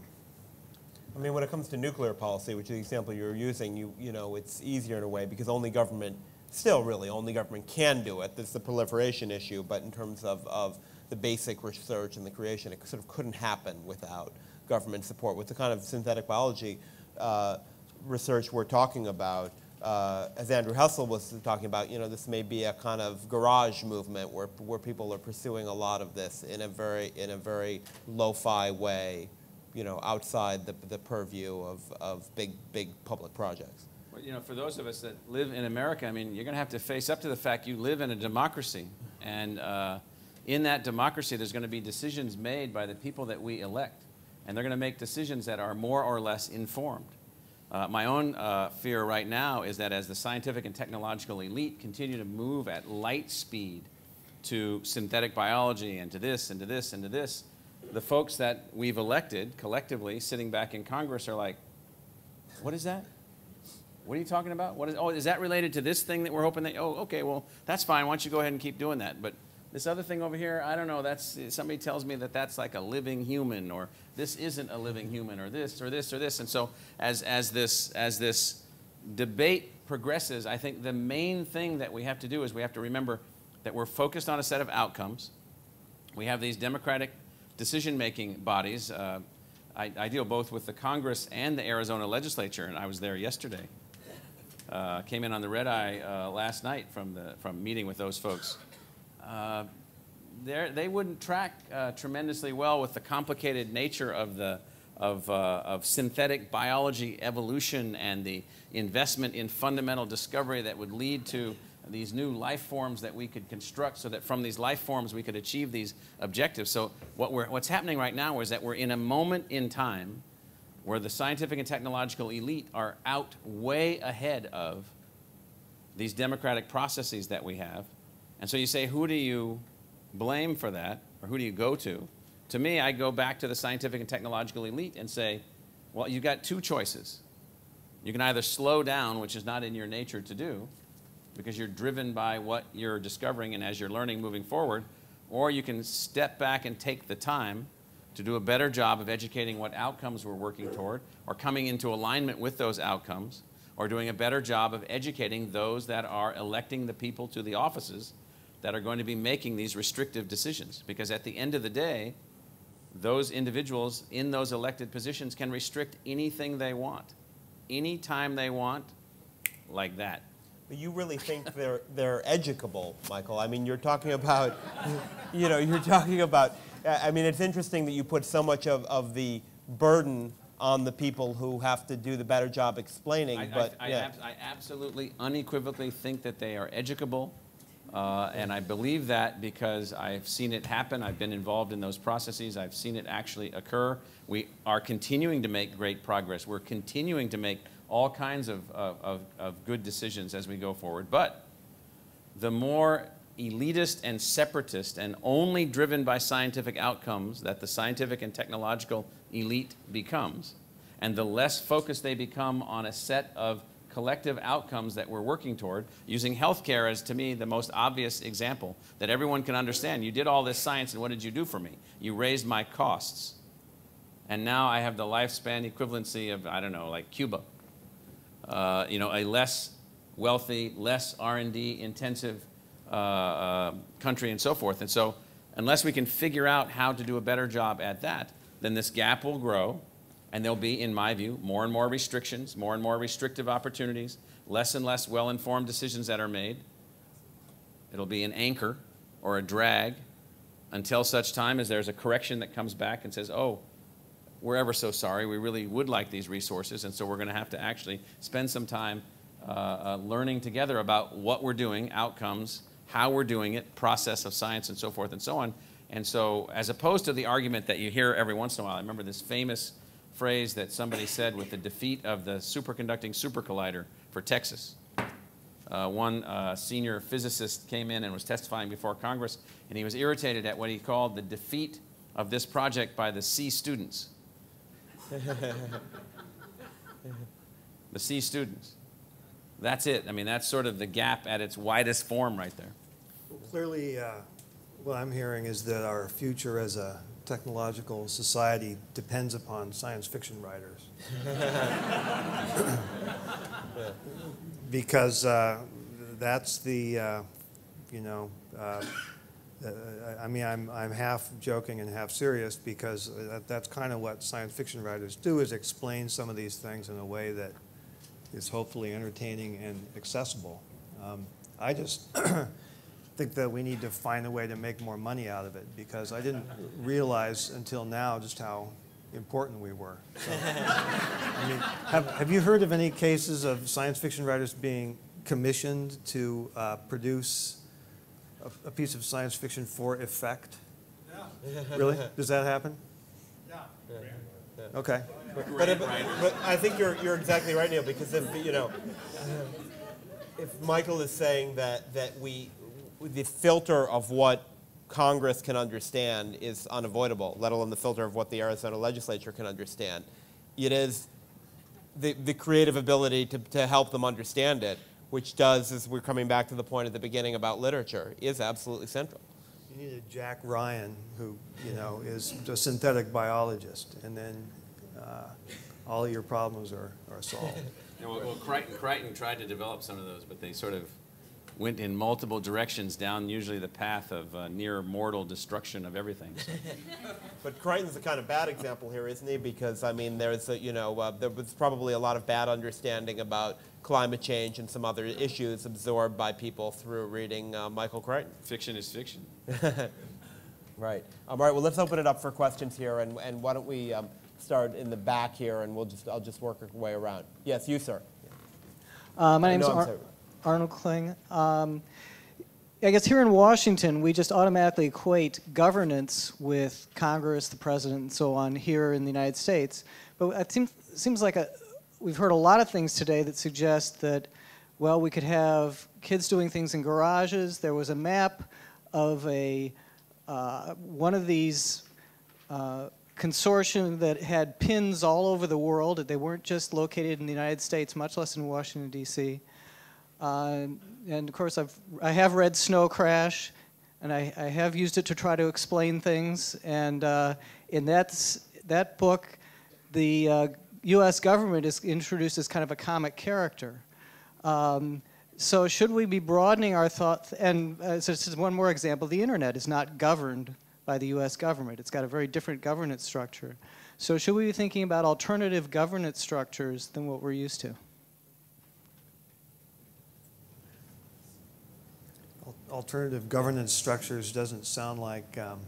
I mean, when it comes to nuclear policy, which is the example you're using, you, you know, it's easier in a way because only government, still really, only government can do it. There's the proliferation issue, but in terms of, of the basic research and the creation, it sort of couldn't happen without government support. With the kind of synthetic biology uh, research we're talking about, uh, as Andrew Hessel was talking about, you know, this may be a kind of garage movement where, where people are pursuing a lot of this in a very, in a very lo-fi way you know, outside the, the purview of, of big, big public projects. Well, you know, for those of us that live in America, I mean, you're going to have to face up to the fact you live in a democracy. And uh, in that democracy, there's going to be decisions made by the people that we elect. And they're going to make decisions that are more or less informed. Uh, my own uh, fear right now is that as the scientific and technological elite continue to move at light speed to synthetic biology and to this and to this and to this, the folks that we've elected collectively sitting back in Congress are like, what is that? What are you talking about? What is, oh, is that related to this thing that we're hoping that, oh, okay, well, that's fine. Why don't you go ahead and keep doing that? But this other thing over here, I don't know, that's, somebody tells me that that's like a living human, or this isn't a living human, or this, or this, or this. And so as, as, this, as this debate progresses, I think the main thing that we have to do is we have to remember that we're focused on a set of outcomes. We have these democratic decision-making bodies. Uh, I, I, deal both with the Congress and the Arizona legislature, and I was there yesterday. Uh, came in on the red eye uh, last night from, the, from meeting with those folks. Uh, they wouldn't track uh, tremendously well with the complicated nature of, the, of, uh, of synthetic biology evolution and the investment in fundamental discovery that would lead to these new life forms that we could construct so that from these life forms we could achieve these objectives. So what we're, what's happening right now is that we're in a moment in time where the scientific and technological elite are out way ahead of these democratic processes that we have. And so you say, who do you blame for that, or who do you go to? To me, I go back to the scientific and technological elite and say, well, you've got two choices. You can either slow down, which is not in your nature to do, because you're driven by what you're discovering and as you're learning moving forward, or you can step back and take the time to do a better job of educating what outcomes we're working toward, or coming into alignment with those outcomes, or doing a better job of educating those that are electing the people to the offices that are going to be making these restrictive decisions. Because at the end of the day, those individuals in those elected positions can restrict anything they want, anytime they want, like that. But you really think they're, they're educable, Michael. I mean, you're talking about, you know, you're talking about, I mean, it's interesting that you put so much of, of the burden on the people who have to do the better job explaining. I, but I, I, yeah. ab I absolutely, unequivocally think that they are educable. Uh, and I believe that because I've seen it happen. I've been involved in those processes. I've seen it actually occur. We are continuing to make great progress. We're continuing to make all kinds of, of, of good decisions as we go forward. But the more elitist and separatist and only driven by scientific outcomes that the scientific and technological elite becomes, and the less focused they become on a set of collective outcomes that we're working toward, using healthcare as to me the most obvious example that everyone can understand. You did all this science, and what did you do for me? You raised my costs. And now I have the lifespan equivalency of, I don't know, like Cuba. Uh, you know, a less wealthy, less R&D intensive uh, uh, country and so forth. And so unless we can figure out how to do a better job at that, then this gap will grow and there'll be, in my view, more and more restrictions, more and more restrictive opportunities, less and less well-informed decisions that are made. It'll be an anchor or a drag until such time as there's a correction that comes back and says, oh, we're ever so sorry. We really would like these resources, and so we're going to have to actually spend some time uh, uh, learning together about what we're doing, outcomes, how we're doing it, process of science, and so forth and so on. And so, as opposed to the argument that you hear every once in a while, I remember this famous phrase that somebody said with the defeat of the superconducting super collider for Texas. Uh, one uh, senior physicist came in and was testifying before Congress, and he was irritated at what he called the defeat of this project by the C students. the C students. That's it. I mean, that's sort of the gap at its widest form right there. Well, clearly, uh, what I'm hearing is that our future as a technological society depends upon science fiction writers. because uh, that's the, uh, you know, uh, I mean, I'm, I'm half joking and half serious because that, that's kind of what science fiction writers do is explain some of these things in a way that is hopefully entertaining and accessible. Um, I just think that we need to find a way to make more money out of it because I didn't realize until now just how important we were. So, I mean, have, have you heard of any cases of science fiction writers being commissioned to uh, produce a, a, piece of science fiction for effect? Yeah. Really? Does that happen? Yeah. yeah. Okay. But, but, but, I think you're, you're exactly right, Neal, because if, you know, um, if Michael is saying that, that we, the filter of what Congress can understand is unavoidable, let alone the filter of what the Arizona legislature can understand. It is the, the creative ability to, to help them understand it, which does, as we're coming back to the point at the beginning about literature, is absolutely central. You need a Jack Ryan who, you know, is a synthetic biologist, and then uh, all your problems are, are solved. well, well Crichton, Crichton tried to develop some of those, but they sort of went in multiple directions down usually the path of uh, near mortal destruction of everything. So. but Crichton's a kind of bad example here, isn't he? Because I mean, there's a, you know uh, there was probably a lot of bad understanding about climate change and some other issues absorbed by people through reading uh, Michael Crichton. Fiction is fiction. right. Um, all right. Well, let's open it up for questions here, and and why don't we um, start in the back here, and we'll just I'll just work our way around. Yes, you, sir. Uh, my name is. Arnold Kling. Um, I guess here in Washington, we just automatically equate governance with Congress, the president, and so on here in the United States. But it seems, seems like a, we've heard a lot of things today that suggest that, well, we could have kids doing things in garages. There was a map of a uh, one of these uh, consortium that had pins all over the world. They weren't just located in the United States, much less in Washington, D.C. Uh, and of course, I've, I have read Snow Crash, and I, I have used it to try to explain things. And uh, in that, that book, the uh, U.S. government is introduced as kind of a comic character. Um, so should we be broadening our thought? And uh, so this is one more example. The internet is not governed by the U.S. government. It's got a very different governance structure. So should we be thinking about alternative governance structures than what we're used to? alternative governance structures doesn't sound like um,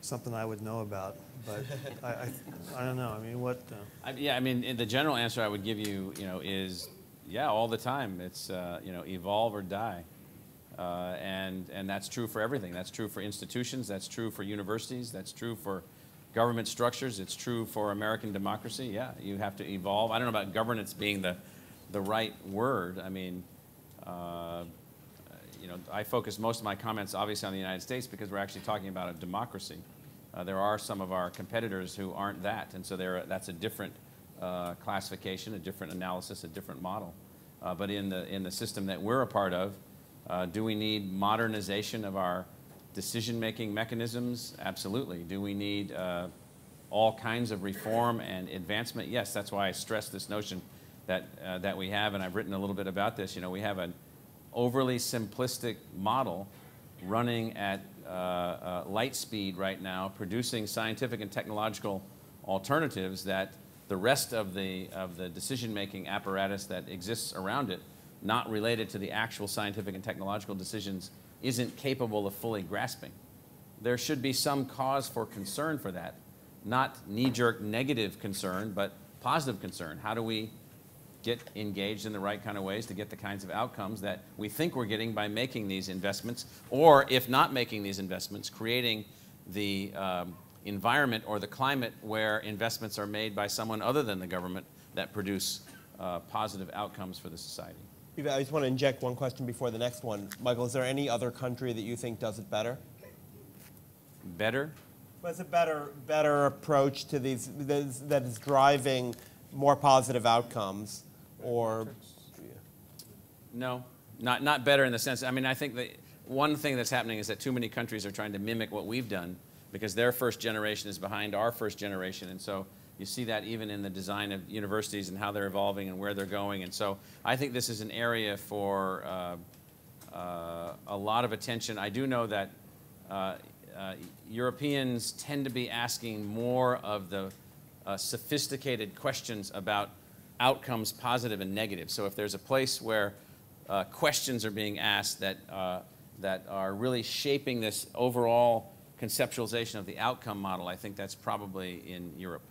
something I would know about. But I, I, I, don't know. I mean, what? Uh... I, yeah, I mean, the general answer I would give you, you know, is yeah, all the time. It's uh, you know, evolve or die, uh, and and that's true for everything. That's true for institutions. That's true for universities. That's true for government structures. It's true for American democracy. Yeah, you have to evolve. I don't know about governance being the the right word. I mean. Uh, you know, I focus most of my comments obviously on the United States because we're actually talking about a democracy. Uh, there are some of our competitors who aren't that, and so that's a different uh, classification, a different analysis, a different model. Uh, but in the, in the system that we're a part of, uh, do we need modernization of our decision-making mechanisms? Absolutely. Do we need uh, all kinds of reform and advancement? Yes, that's why I stress this notion that, uh, that we have, and I've written a little bit about this. You know, we have an overly simplistic model running at uh, uh, light speed right now, producing scientific and technological alternatives that the rest of the, of the decision-making apparatus that exists around it, not related to the actual scientific and technological decisions, isn't capable of fully grasping. There should be some cause for concern for that, not knee-jerk negative concern, but positive concern. How do we get engaged in the right kind of ways to get the kinds of outcomes that we think we're getting by making these investments, or if not making these investments, creating the um, environment or the climate where investments are made by someone other than the government that produce uh, positive outcomes for the society. I just want to inject one question before the next one. Michael, is there any other country that you think does it better? Better? What's a better, better approach to these that is, that is driving more positive outcomes or no not not better in the sense i mean i think that one thing that's happening is that too many countries are trying to mimic what we've done because their first generation is behind our first generation. And so you see that even in the design of universities and how they're evolving and where they're going. And so i think this is an area for uh, uh, a lot of attention. I do know that uh, uh europeans tend to be asking more of the uh, sophisticated questions about outcomes, positive and negative. So if there's a place where uh, questions are being asked that, uh, that are really shaping this overall conceptualization of the outcome model, I think that's probably in Europe.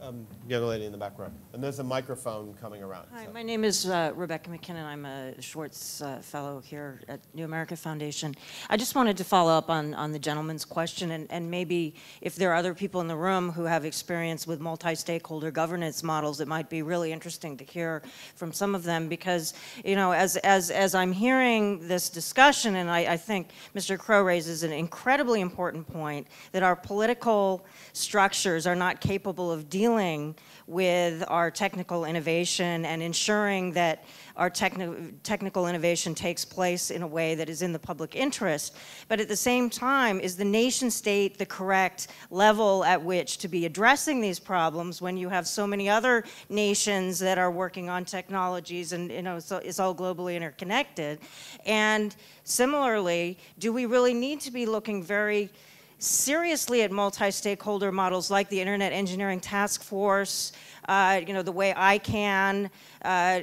Um, the other lady in the back row. And there's a microphone coming around. Hi, so. my name is uh, Rebecca MacKinnon. I'm a Schwartz uh, Fellow here at New America Foundation. I just wanted to follow up on, on the gentleman's question and, and maybe if there are other people in the room who have experience with multi-stakeholder governance models, it might be really interesting to hear from some of them because, you know, as, as, as I'm hearing this discussion, and I, I think Mr. Crow raises an incredibly important point, that our political structures are not capable of dealing dealing with our technical innovation and ensuring that our techni technical innovation takes place in a way that is in the public interest. But at the same time, is the nation state the correct level at which to be addressing these problems when you have so many other nations that are working on technologies and you know, it's all globally interconnected. And similarly, do we really need to be looking very seriously at multi-stakeholder models like the Internet Engineering Task Force, uh, you know, the way ICANN uh,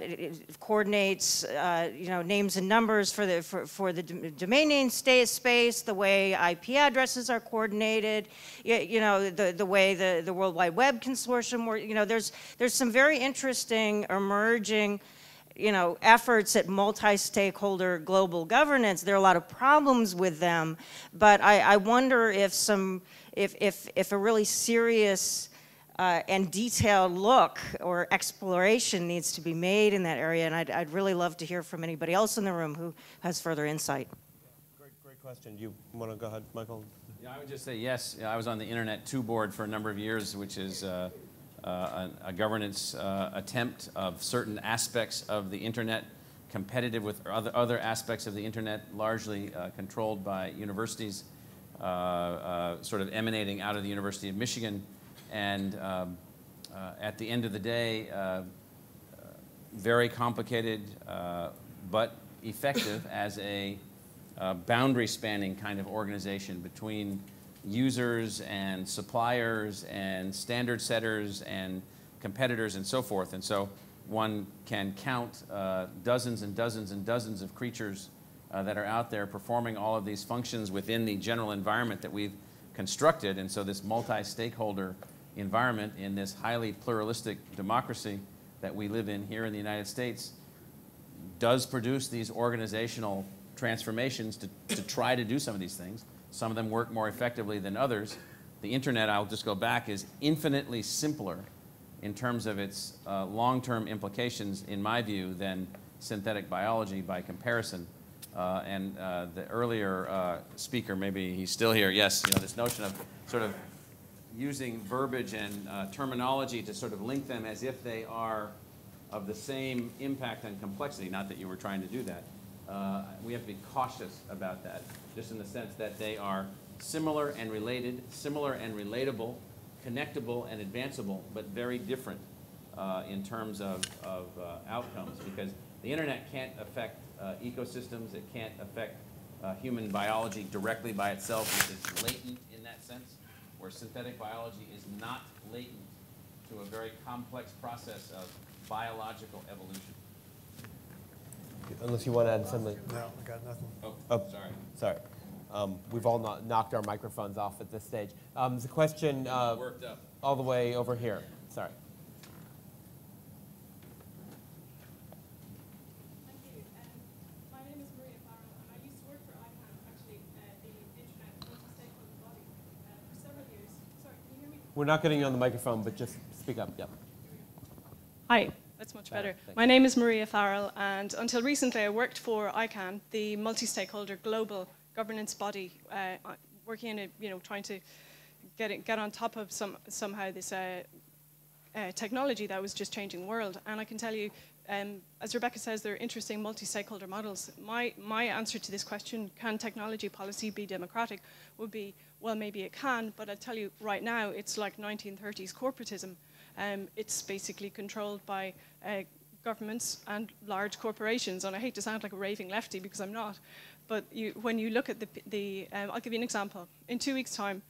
coordinates, uh, you know, names and numbers for the, for, for the domain name space, the way IP addresses are coordinated, you, know, the, the way the, the World Wide Web Consortium, you know, there's, there's some very interesting emerging you know, efforts at multi-stakeholder global governance, there are a lot of problems with them, but I, I wonder if some, if, if, if a really serious uh, and detailed look or exploration needs to be made in that area, and I'd, I'd really love to hear from anybody else in the room who has further insight. Great, great question. Do you want to go ahead, Michael? Yeah, I would just say yes. I was on the Internet 2 board for a number of years, which is uh, a, a, governance uh, attempt of certain aspects of the internet competitive with other, other aspects of the internet, largely uh, controlled by universities, uh, uh, sort of emanating out of the University of Michigan. And um, uh, at the end of the day, very complicated, but effective as a boundary spanning kind of organization between users and suppliers and standard setters and competitors and so forth. And so one can count uh, dozens and dozens and dozens of creatures uh, that are out there performing all of these functions within the general environment that we've constructed. And so this multi-stakeholder environment in this highly pluralistic democracy that we live in here in the United States does produce these organizational transformations to, to try to do some of these things. Some of them work more effectively than others. The internet, I'll just go back, is infinitely simpler in terms of its uh, long-term implications, in my view, than synthetic biology by comparison. Uh, and uh, the earlier uh, speaker, maybe he's still here, yes, you know, this notion of sort of using verbiage and uh, terminology to sort of link them as if they are of the same impact and complexity, not that you were trying to do that. Uh, we have to be cautious about that, just in the sense that they are similar and related, similar and relatable, connectable and advanceable, but very different uh, in terms of, of uh, outcomes, because the internet can't affect uh, ecosystems, it can't affect uh, human biology directly by itself, which is latent in that sense, where synthetic biology is not latent to a very complex process of biological evolution. Unless you want to add something. No, I got nothing. Oh, Oh. sorry. Sorry. Um, We've all kno- knocked our microphones off at this stage. Um, There's a question uh, Worked up. all the way over here. Sorry. Thank you. Um, my name is Maria Farrell, I used to work for ICANN, actually, uh, the Internet Multi-Stakeholder Body, uh, for several years. Sorry, can you hear me? We're not getting you on the microphone, but just speak up. Yep. Hi, that's much Better, better. My name is Maria Farrell, and until recently I worked for ICANN, the multi-stakeholder global governance body, uh, working in a, you know, trying to get, it, get on top of some, somehow this uh, uh, technology that was just changing the world. And I can tell you, um, as Rebecca says, they're interesting multi-stakeholder models. My, my answer to this question, can technology policy be democratic, would be, well, maybe it can, but I tell you right now, it's like 1930s corporatism. Um, it's basically controlled by uh, governments and large corporations. And I hate to sound like a raving lefty because I'm not. But you, when you look at the, the um, I'll give you an example. In two weeks' time,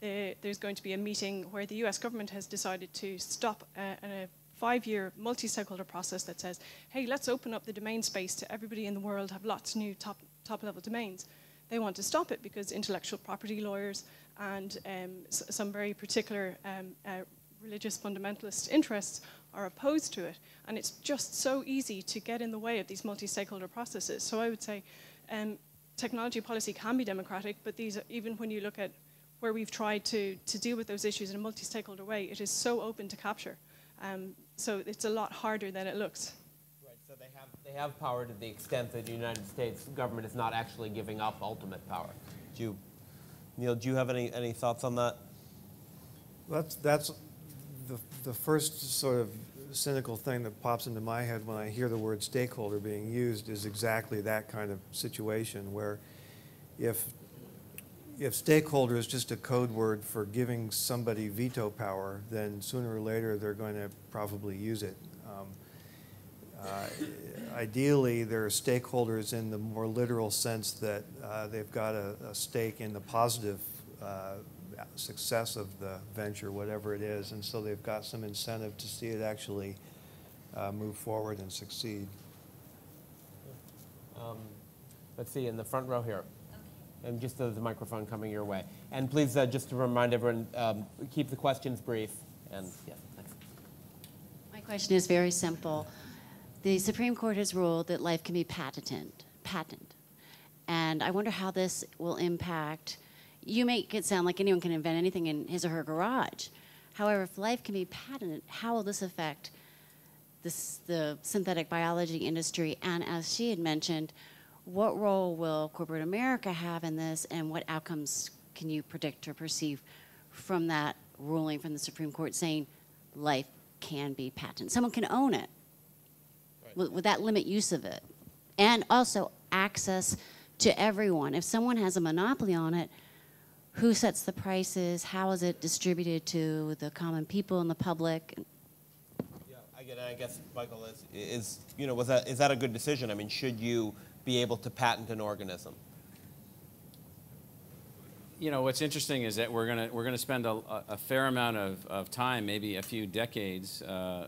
the, there's going to be a meeting where the US government has decided to stop a, a five year multi stakeholder process that says, hey, let's open up the domain space to everybody in the world, have lots of new top, top level domains. They want to stop it because intellectual property lawyers and um, some very particular um, uh, religious fundamentalist interests are opposed to it. And it's just so easy to get in the way of these multi stakeholder processes. So I would say um, technology policy can be democratic, but these are, even when you look at where we've tried to, to deal with those issues in a multi stakeholder way, it is so open to capture. Um, so it's a lot harder than it looks. Right, so they have, they have power to the extent that the United States government is not actually giving up ultimate power. Do you, Neal, do you have any, any thoughts on that? That's, that's the, the first sort of cynical thing that pops into my head when I hear the word stakeholder being used is exactly that kind of situation where if, if stakeholder is just a code word for giving somebody veto power, then sooner or later they're going to probably use it. Um, uh, Ideally, there are stakeholders in the more literal sense that uh, they've got a, a stake in the positive uh, success of the venture, whatever it is, and so they've got some incentive to see it actually uh, move forward and succeed. Um, Let's see, in the front row here. And just the the microphone coming your way. And please, uh, just to remind everyone, um, keep the questions brief. And, yeah, thanks. My question is very simple. The Supreme Court has ruled that life can be patented, patent. And I wonder how this will impact. You make it sound like anyone can invent anything in his or her garage. However, if life can be patented, how will this affect this, the synthetic biology industry? And as she had mentioned, what role will corporate America have in this, and what outcomes can you predict or perceive from that ruling from the Supreme Court saying life can be patented? Someone can own it. Would, would that limit use of it? And also access to everyone. If someone has a monopoly on it, who sets the prices? How is it distributed to the common people and the public? Yeah, I get, I guess, Michael, is, is, you know, was that, is that a good decision? I mean, should you be able to patent an organism? You know, what's interesting is that we're going to we're going to spend a, a fair amount of, of time, maybe a few decades. Uh,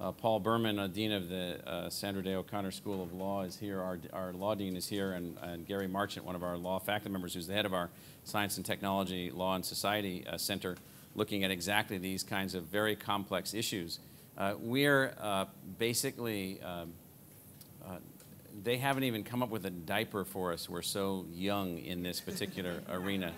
uh, Paul Berman, a dean of the uh, Sandra Day O'Connor School of Law, is here. Our, our law dean is here, and, and Gary Marchant, one of our law faculty members, who's the head of our Science and Technology Law and Society uh, Center, looking at exactly these kinds of very complex issues. Uh, we're uh, basically um, uh, they haven't even come up with a diaper for us. We're so young in this particular arena.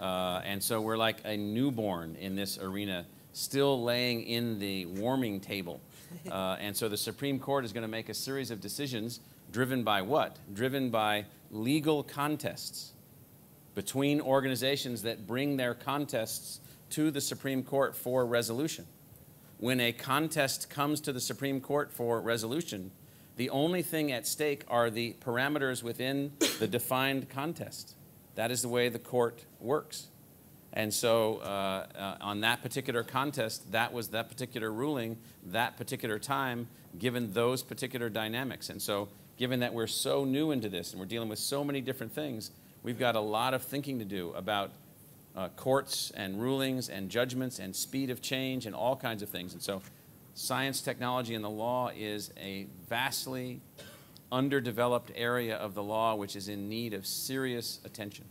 Uh, and so we're like a newborn in this arena still laying in the warming table. Uh, and so the Supreme Court is going to make a series of decisions driven by what? Driven by legal contests between organizations that bring their contests to the Supreme Court for resolution. When a contest comes to the Supreme Court for resolution, the only thing at stake are the parameters within the defined contest. That is the way the court works. And so, uh, uh, on that particular contest, that was that particular ruling, that particular time, given those particular dynamics. And so, given that we're so new into this and we're dealing with so many different things, we've got a lot of thinking to do about uh, courts and rulings and judgments and speed of change and all kinds of things. And so, science, technology, and the law is a vastly underdeveloped area of the law which is in need of serious attention.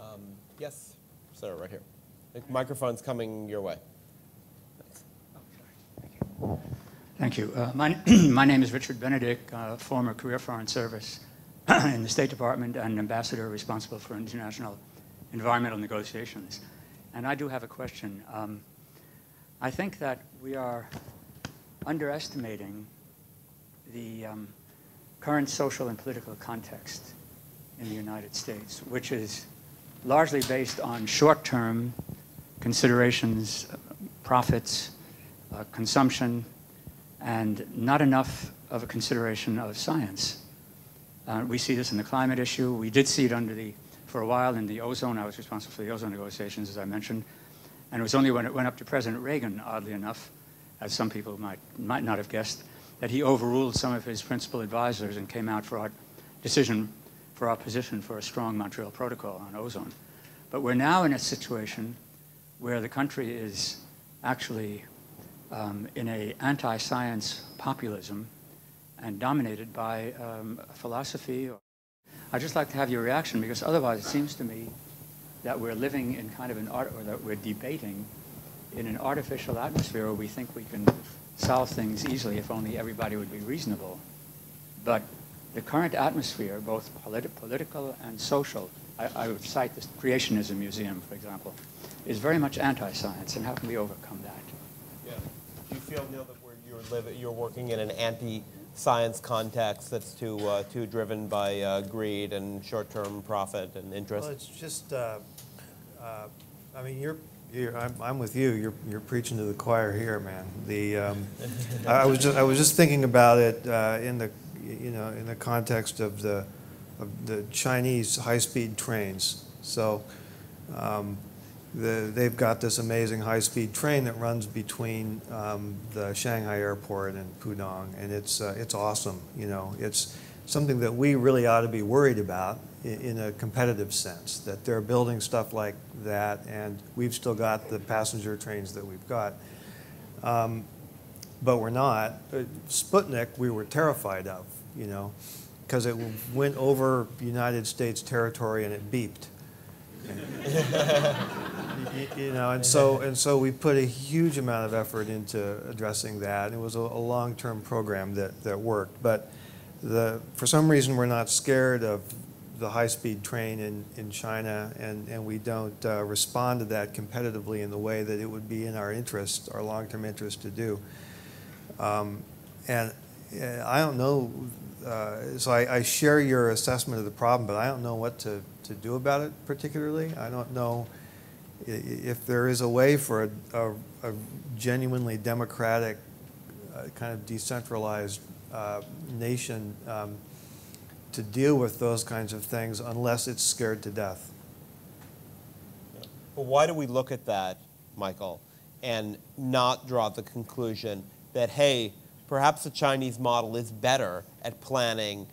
Um, yes, sir, right here. The microphone's coming your way. Thank you. Uh, my, my name is Richard Benedick, uh, former career Foreign Service in the State Department and ambassador responsible for international environmental negotiations. And I do have a question. Um, I think that we are underestimating the um, current social and political context in the United States, which is largely based on short-term considerations, profits, uh, consumption, and not enough of a consideration of science. Uh, we see this in the climate issue. We did see it under the, for a while in the ozone. I was responsible for the ozone negotiations, as I mentioned. And it was only when it went up to President Reagan, oddly enough, as some people might, might not have guessed, that he overruled some of his principal advisors and came out for our decision for our position for a strong Montreal Protocol on ozone. But we're now in a situation where the country is actually um, in a anti-science populism and dominated by um, philosophy. I'd just like to have your reaction because otherwise it seems to me that we're living in kind of an art, or that we're debating in an artificial atmosphere where we think we can solve things easily if only everybody would be reasonable. But the current atmosphere, both politi political and social, I, I, would cite the Creationism Museum, for example, is very much anti-science, and how can we overcome that? Yeah. Do you feel, Neal, that you're, living, you're working in an anti-science context that's too, uh, too driven by uh, greed and short-term profit and interest? Well, it's just, uh, uh I mean, you're you're, I'm, I'm, with you. You're, you're preaching to the choir here, man. The, um, I, was just, I was just thinking about it uh, in the you know, in the context of the, of the Chinese high-speed trains. So um, the, they've got this amazing high-speed train that runs between um, the Shanghai airport and Pudong, and it's, uh, it's awesome. You know, it's something that we really ought to be worried about in, a competitive sense, that they're building stuff like that, and we've still got the passenger trains that we've got. Um, but we're not. Sputnik, we were terrified of, you know, because it went over United States territory and it beeped. you, know, and so and so we put a huge amount of effort into addressing that. It was a, a long-term program that that worked, but the for some reason we're not scared of the high-speed train in, in China, and, and we don't uh, respond to that competitively in the way that it would be in our interest, our long-term interest to do. Um, and I don't know, uh, so I, I, share your assessment of the problem, but I don't know what to, to do about it particularly. I don't know if there is a way for a, a, a genuinely democratic, uh, kind of decentralized uh, nation um, to deal with those kinds of things unless it's scared to death. Well, why do we look at that, Michael, and not draw the conclusion that, hey, perhaps the Chinese model is better at planning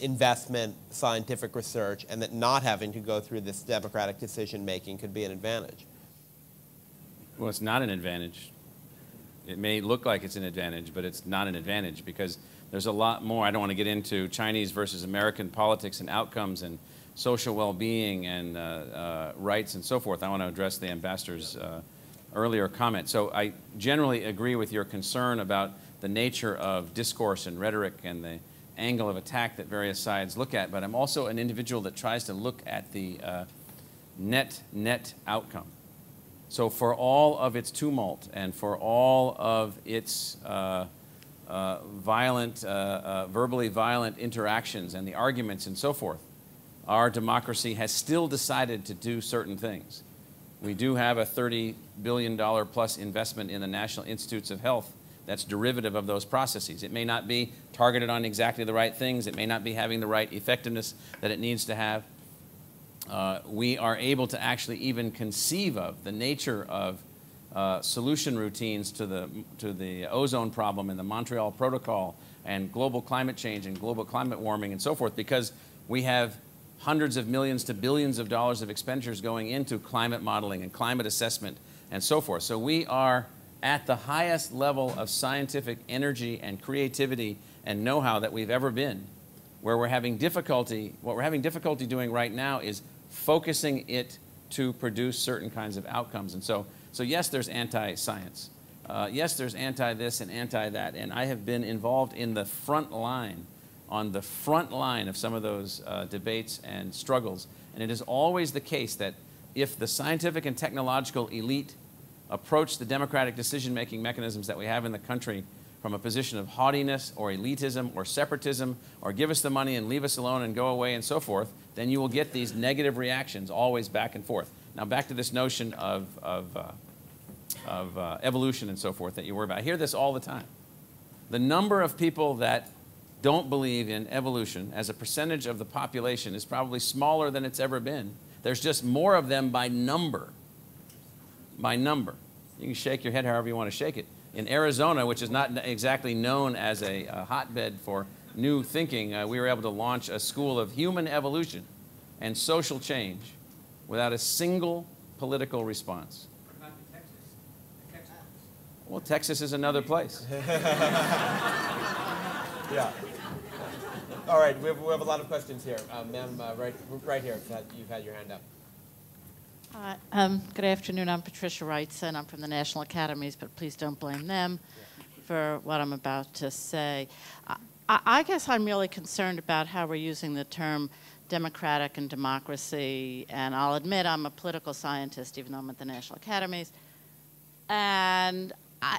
investment, scientific research, and that not having to go through this democratic decision making could be an advantage? Well, it's not an advantage. It may look like it's an advantage, but it's not an advantage because there's a lot more. I don't want to get into Chinese versus American politics and outcomes and social well-being and uh, uh, rights and so forth. I want to address the ambassador's uh, earlier comment. So I generally agree with your concern about the nature of discourse and rhetoric and the angle of attack that various sides look at, but I'm also an individual that tries to look at the uh, net net outcome. So for all of its tumult and for all of its uh, uh, violent, uh, uh, verbally violent interactions and the arguments and so forth, our democracy has still decided to do certain things. We do have a $30 billion plus investment in the National Institutes of Health that's derivative of those processes. It may not be targeted on exactly the right things. It may not be having the right effectiveness that it needs to have. Uh, we are able to actually even conceive of the nature of uh, solution routines to the, to the ozone problem and the Montreal Protocol and global climate change and global climate warming and so forth because we have hundreds of millions to billions of dollars of expenditures going into climate modeling and climate assessment and so forth. So we are at the highest level of scientific energy and creativity and know-how that we've ever been. Where we're having difficulty, what we're having difficulty doing right now is focusing it to produce certain kinds of outcomes. And so, so yes, there's anti-science. Uh, yes, there's anti-this and anti-that. And I have been involved in the front line on the front line of some of those uh, debates and struggles. And it is always the case that if the scientific and technological elite approach the democratic decision making mechanisms that we have in the country from a position of haughtiness or elitism or separatism or give us the money and leave us alone and go away and so forth, then you will get these negative reactions always back and forth. Now, back to this notion of, of, uh, of uh, evolution and so forth that you worry about. I hear this all the time. The number of people that don't believe in evolution as a percentage of the population is probably smaller than it's ever been. There's just more of them by number. By number. You can shake your head however you want to shake it. In Arizona, which is not exactly known as a, a hotbed for new thinking, uh, we were able to launch a school of human evolution and social change without a single political response. Well, Texas is another place. Yeah. All right, we have, we have a lot of questions here. Uh, ma'am, uh, right, right here, you've had your hand up. Hi, um, good afternoon. I'm Patricia Wrightson. I'm from the National Academies, but please don't blame them for what I'm about to say. I, I guess I'm really concerned about how we're using the term democratic and democracy. And I'll admit I'm a political scientist, even though I'm at the National Academies. And I,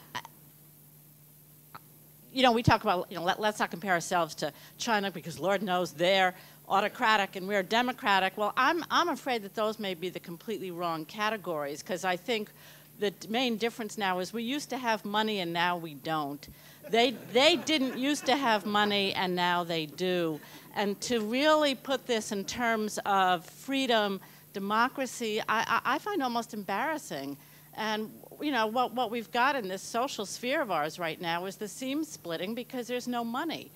you know, we talk about, you know, let, us not compare ourselves to China because Lord knows they're autocratic and we're democratic. Well, I'm, I'm afraid that those may be the completely wrong categories because I think the main difference now is we used to have money and now we don't. They, they didn't used to have money and now they do. And to really put this in terms of freedom, democracy, I, I, find almost embarrassing. And you know, what, what we've got in this social sphere of ours right now is the seam splitting because there's no money.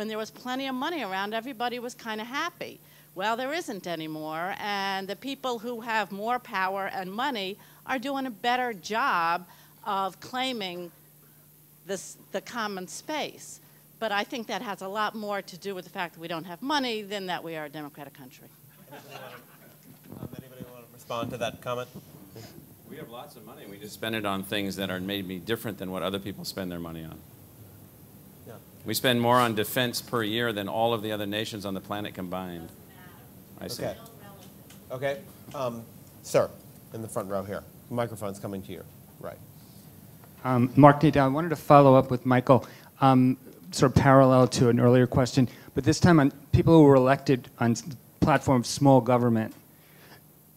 When there was plenty of money around, everybody was kind of happy. Well, there isn't anymore, and the people who have more power and money are doing a better job of claiming this, the common space. But I think that has a lot more to do with the fact that we don't have money than that we are a democratic country. Um, anybody want to respond to that comment? We have lots of money. We just spend it on things that are maybe different than what other people spend their money on. Yeah. We spend more on defense per year than all of the other nations on the planet combined. I see. Okay. Okay. Um, sir, in the front row here. The microphone's coming to you. Right. Um, Mark Nadel, I wanted to follow up with Michael, um, sort of parallel to an earlier question, but this time on people who were elected on the platform of small government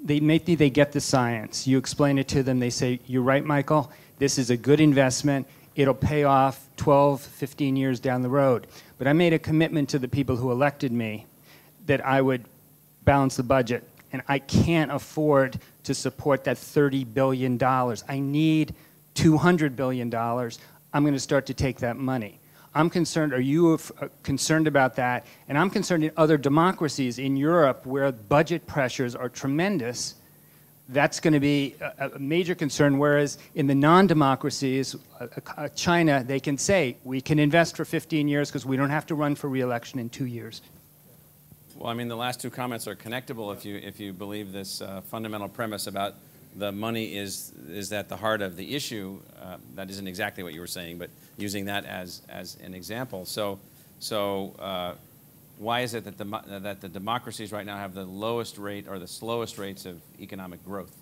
they maybe they get the science. You explain it to them. They say, "You're right, Michael. This is a good investment. It'll pay off 12, 15 years down the road." But I made a commitment to the people who elected me that I would balance the budget, and I can't afford to support that 30 billion dollars. I need 200 billion dollars. I'm going to start to take that money. I'm concerned, are you uh, concerned about that? And I'm concerned in other democracies in Europe where budget pressures are tremendous. That's going to be a, a major concern. Whereas in the non democracies, uh, uh, China, they can say, we can invest for 15 years because we don't have to run for reelection in two years. Well, I mean, the last two comments are connectable if you, if you believe this uh, fundamental premise about the money is, is at the heart of the issue. Uh, that isn't exactly what you were saying, but using that as, as an example. So, so uh, why is it that the, that the democracies right now have the lowest rate or the slowest rates of economic growth?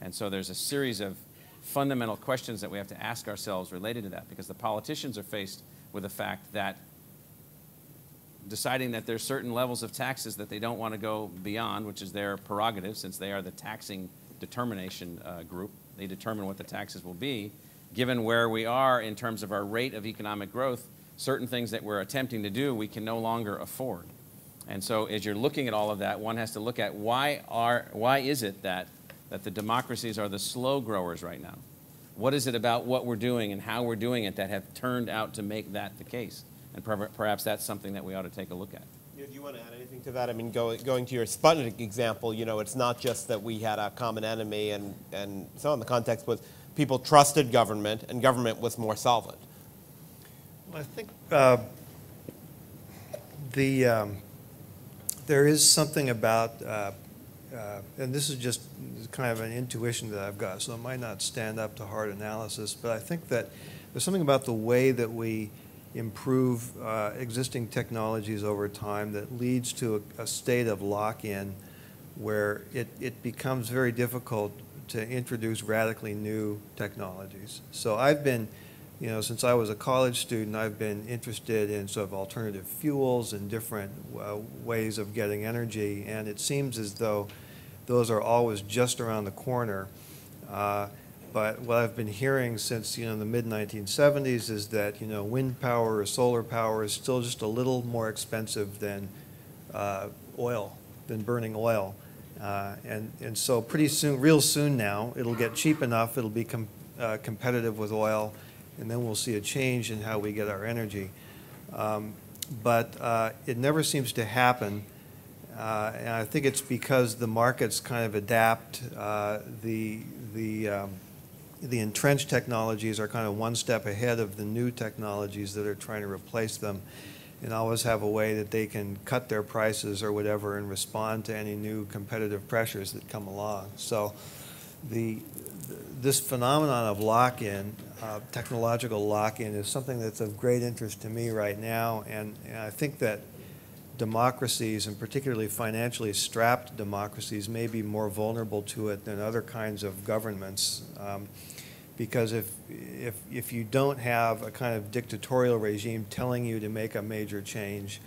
And so there's a series of fundamental questions that we have to ask ourselves related to that because the politicians are faced with the fact that deciding that there's certain levels of taxes that they don't want to go beyond, which is their prerogative since they are the taxing determination uh, group. They determine what the taxes will be. Given where we are in terms of our rate of economic growth, certain things that we're attempting to do we can no longer afford. And so as you're looking at all of that, one has to look at why, are, why is it that, that the democracies are the slow growers right now? What is it about what we're doing and how we're doing it that have turned out to make that the case? And perhaps that's something that we ought to take a look at. Do you want to add anything to that? I mean, go, going to your Sputnik example, you know, it's not just that we had a common enemy, and, and some of the context was people trusted government, and government was more solvent. I think uh, the um, there is something about, uh, uh, and this is just kind of an intuition that I've got, so it might not stand up to hard analysis, but I think that there's something about the way that we improve uh, existing technologies over time that leads to a, a state of lock-in where it, it becomes very difficult to introduce radically new technologies. So I've been, you know, since I was a college student, I've been interested in sort of alternative fuels and different uh, ways of getting energy, and it seems as though those are always just around the corner. Uh, but what I've been hearing since you know the mid 1970s is that you know wind power or solar power is still just a little more expensive than uh, oil, than burning oil, uh, and and so pretty soon, real soon now, it'll get cheap enough, it'll be com uh, competitive with oil, and then we'll see a change in how we get our energy. Um, but uh, it never seems to happen. Uh, and I think it's because the markets kind of adapt uh, the the um, the entrenched technologies are kind of one step ahead of the new technologies that are trying to replace them and always have a way that they can cut their prices or whatever and respond to any new competitive pressures that come along. So the, this phenomenon of lock-in, uh, technological lock-in, is something that's of great interest to me right now, and, and I think that democracies, and particularly financially strapped democracies, may be more vulnerable to it than other kinds of governments. Um, because if, if, if you don't have a kind of dictatorial regime telling you to make a major change,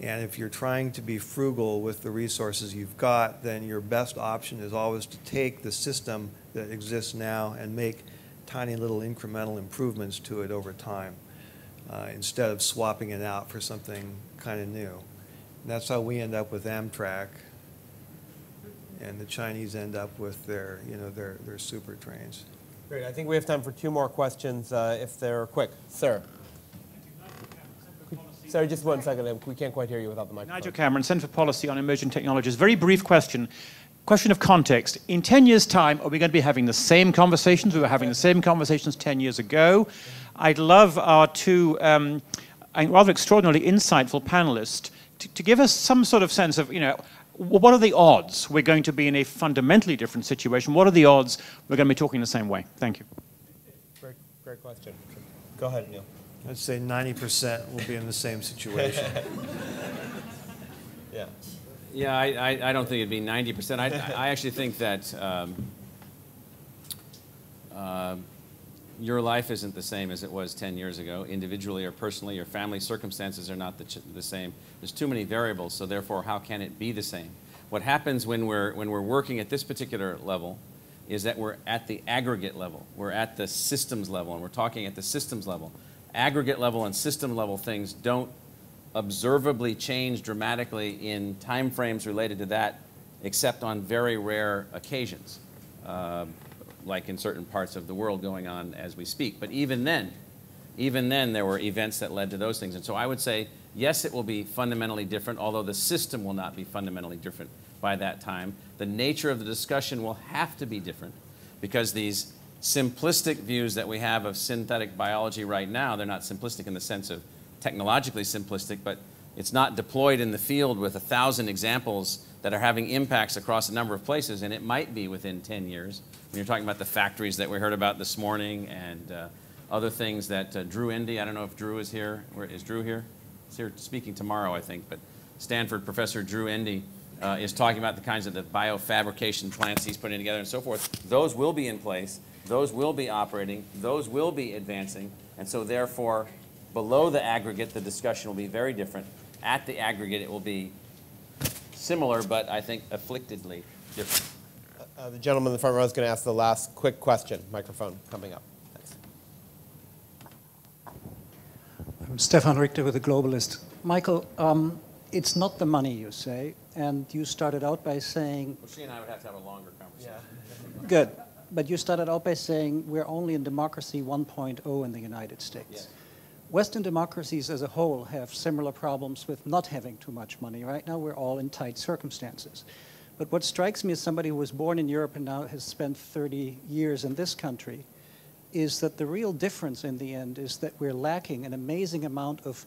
and if you're trying to be frugal with the resources you've got, then your best option is always to take the system that exists now and make tiny little incremental improvements to it over time uh, instead of swapping it out for something kind of new. And that's how we end up with Amtrak, and the Chinese end up with their, you know, their, their super trains. Great. I think we have time for two more questions uh, if they're quick. Sir. Sorry, just one second. We can't quite hear you without the microphone. Nigel Cameron, Centre for Policy on Emerging Technologies. Very brief question. Question of context. In 10 years' time, are we going to be having the same conversations? We were having the same conversations 10 years ago. I'd love our two um, rather extraordinarily insightful panelists to, to give us some sort of sense of, you know, what are the odds we're going to be in a fundamentally different situation? What are the odds we're going to be talking the same way? Thank you. Great, great question. Go ahead, Neal. I'd say 90% will be in the same situation. yeah. Yeah, I, I, I, don't think it'd be 90%. I, I actually think that um, uh, your life isn't the same as it was 10 years ago, individually or personally. Your family circumstances are not the, the same. There's too many variables, so therefore, how can it be the same? What happens when we're, when we're working at this particular level is that we're at the aggregate level. We're at the systems level, and we're talking at the systems level. Aggregate level and system level things don't observably change dramatically in time frames related to that, except on very rare occasions. Uh, like in certain parts of the world going on as we speak. But even then, even then, there were events that led to those things. And so I would say, yes, it will be fundamentally different, although the system will not be fundamentally different by that time. The nature of the discussion will have to be different because these simplistic views that we have of synthetic biology right now, they're not simplistic in the sense of technologically simplistic, but it's not deployed in the field with a thousand examples that are having impacts across a number of places, and it might be within 10 years. When you're talking about the factories that we heard about this morning and uh, other things that uh, Drew Endy, I don't know if Drew is here. Where, is Drew here? He's here speaking tomorrow, I think, but Stanford professor Drew Endy uh, is talking about the kinds of the biofabrication plants he's putting together and so forth. Those will be in place. Those will be operating. Those will be advancing. And so therefore, below the aggregate, the discussion will be very different. At the aggregate, it will be similar, but I think afflictedly different. Uh, the gentleman in the front row is going to ask the last quick question. Microphone coming up. Thanks. I'm Stefan Richter with The Globalist. Michael, um, it's not the money, you say, and you started out by saying. Well, she and I would have to have a longer conversation. Yeah. Good. But you started out by saying we're only in democracy 1.0 in the United States. Yes. Western democracies as a whole have similar problems with not having too much money. Right now, we're all in tight circumstances. But what strikes me as somebody who was born in Europe and now has spent 30 years in this country is that the real difference in the end is that we're lacking an amazing amount of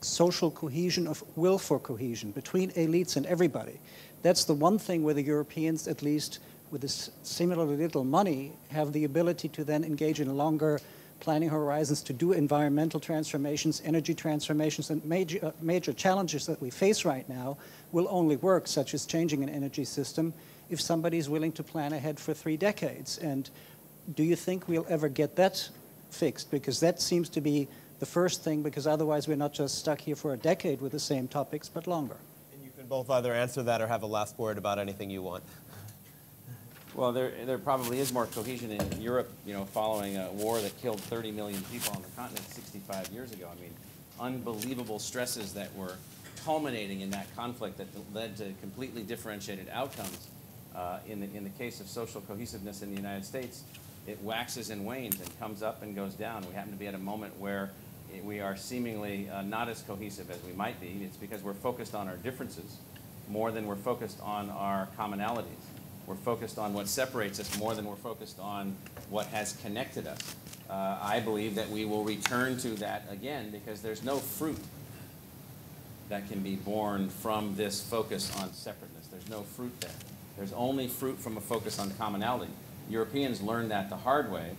social cohesion, of will for cohesion between elites and everybody. That's the one thing where the Europeans, at least with this similarly little money, have the ability to then engage in longer planning horizons to do environmental transformations, energy transformations, and major, uh, major challenges that we face right now will only work, such as changing an energy system, if somebody is willing to plan ahead for three decades. And do you think we'll ever get that fixed? Because that seems to be the first thing, because otherwise we're not just stuck here for a decade with the same topics, but longer. And you can both either answer that or have a last word about anything you want. Well, there, there probably is more cohesion in Europe, you know, following a war that killed 30 million people on the continent 65 years ago. I mean, unbelievable stresses that were culminating in that conflict that led to completely differentiated outcomes. Uh, in, the, in the case of social cohesiveness in the United States, it waxes and wanes and comes up and goes down. We happen to be at a moment where it, we are seemingly uh, not as cohesive as we might be. It's because we're focused on our differences more than we're focused on our commonalities. We're focused on what separates us more than we're focused on what has connected us. Uh, I believe that we will return to that again because there's no fruit that can be born from this focus on separateness. There's no fruit there. There's only fruit from a focus on commonality. Europeans learned that the hard way.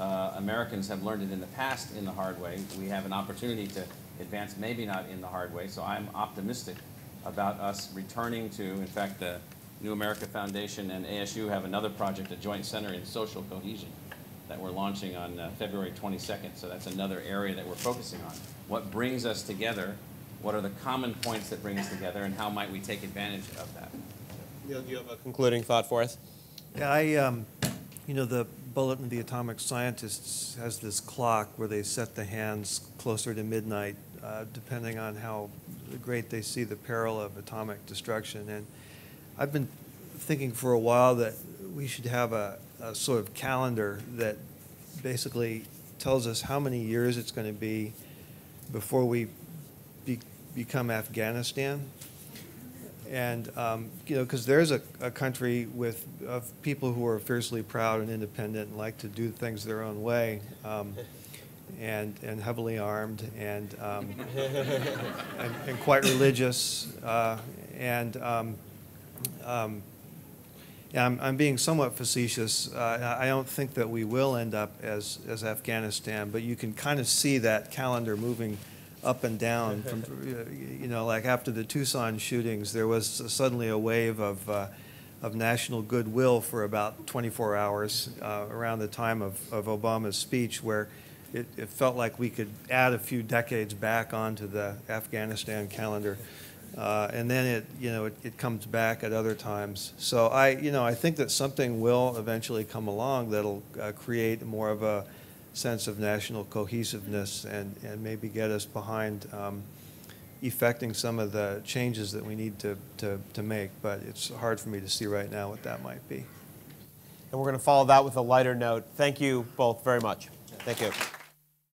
Uh, Americans have learned it in the past in the hard way. We have an opportunity to advance, maybe not in the hard way. So I'm optimistic about us returning to, in fact, the New America Foundation and ASU have another project, a joint center in social cohesion that we're launching on uh, February 22nd. So that's another area that we're focusing on. What brings us together? What are the common points that bring us together, and how might we take advantage of that? Neal, do you have a concluding thought for us? Yeah, I, um, you know, the Bulletin of the Atomic Scientists has this clock where they set the hands closer to midnight, uh, depending on how great they see the peril of atomic destruction. And I've been thinking for a while that we should have a, a sort of calendar that basically tells us how many years it's going to be before we be, become Afghanistan. And, um, you know, because there's a, a country with of people who are fiercely proud and independent and like to do things their own way. Um, and, and heavily armed and, um, and, and, quite religious. Uh, and um, yeah, I'm, I'm, being somewhat facetious. Uh, I don't think that we will end up as, as Afghanistan, but you can kind of see that calendar moving up and down. From, you know, like after the Tucson shootings, there was suddenly a wave of, uh, of national goodwill for about 24 hours uh, around the time of, of Obama's speech, where it, it, felt like we could add a few decades back onto the Afghanistan calendar. Uh, and then it, you know, it, it, comes back at other times. So I, you know, I think that something will eventually come along that'll uh, create more of a sense of national cohesiveness and, and maybe get us behind um, effecting some of the changes that we need to, to, to make. But it's hard for me to see right now what that might be. And we're going to follow that with a lighter note. Thank you both very much. Thank you.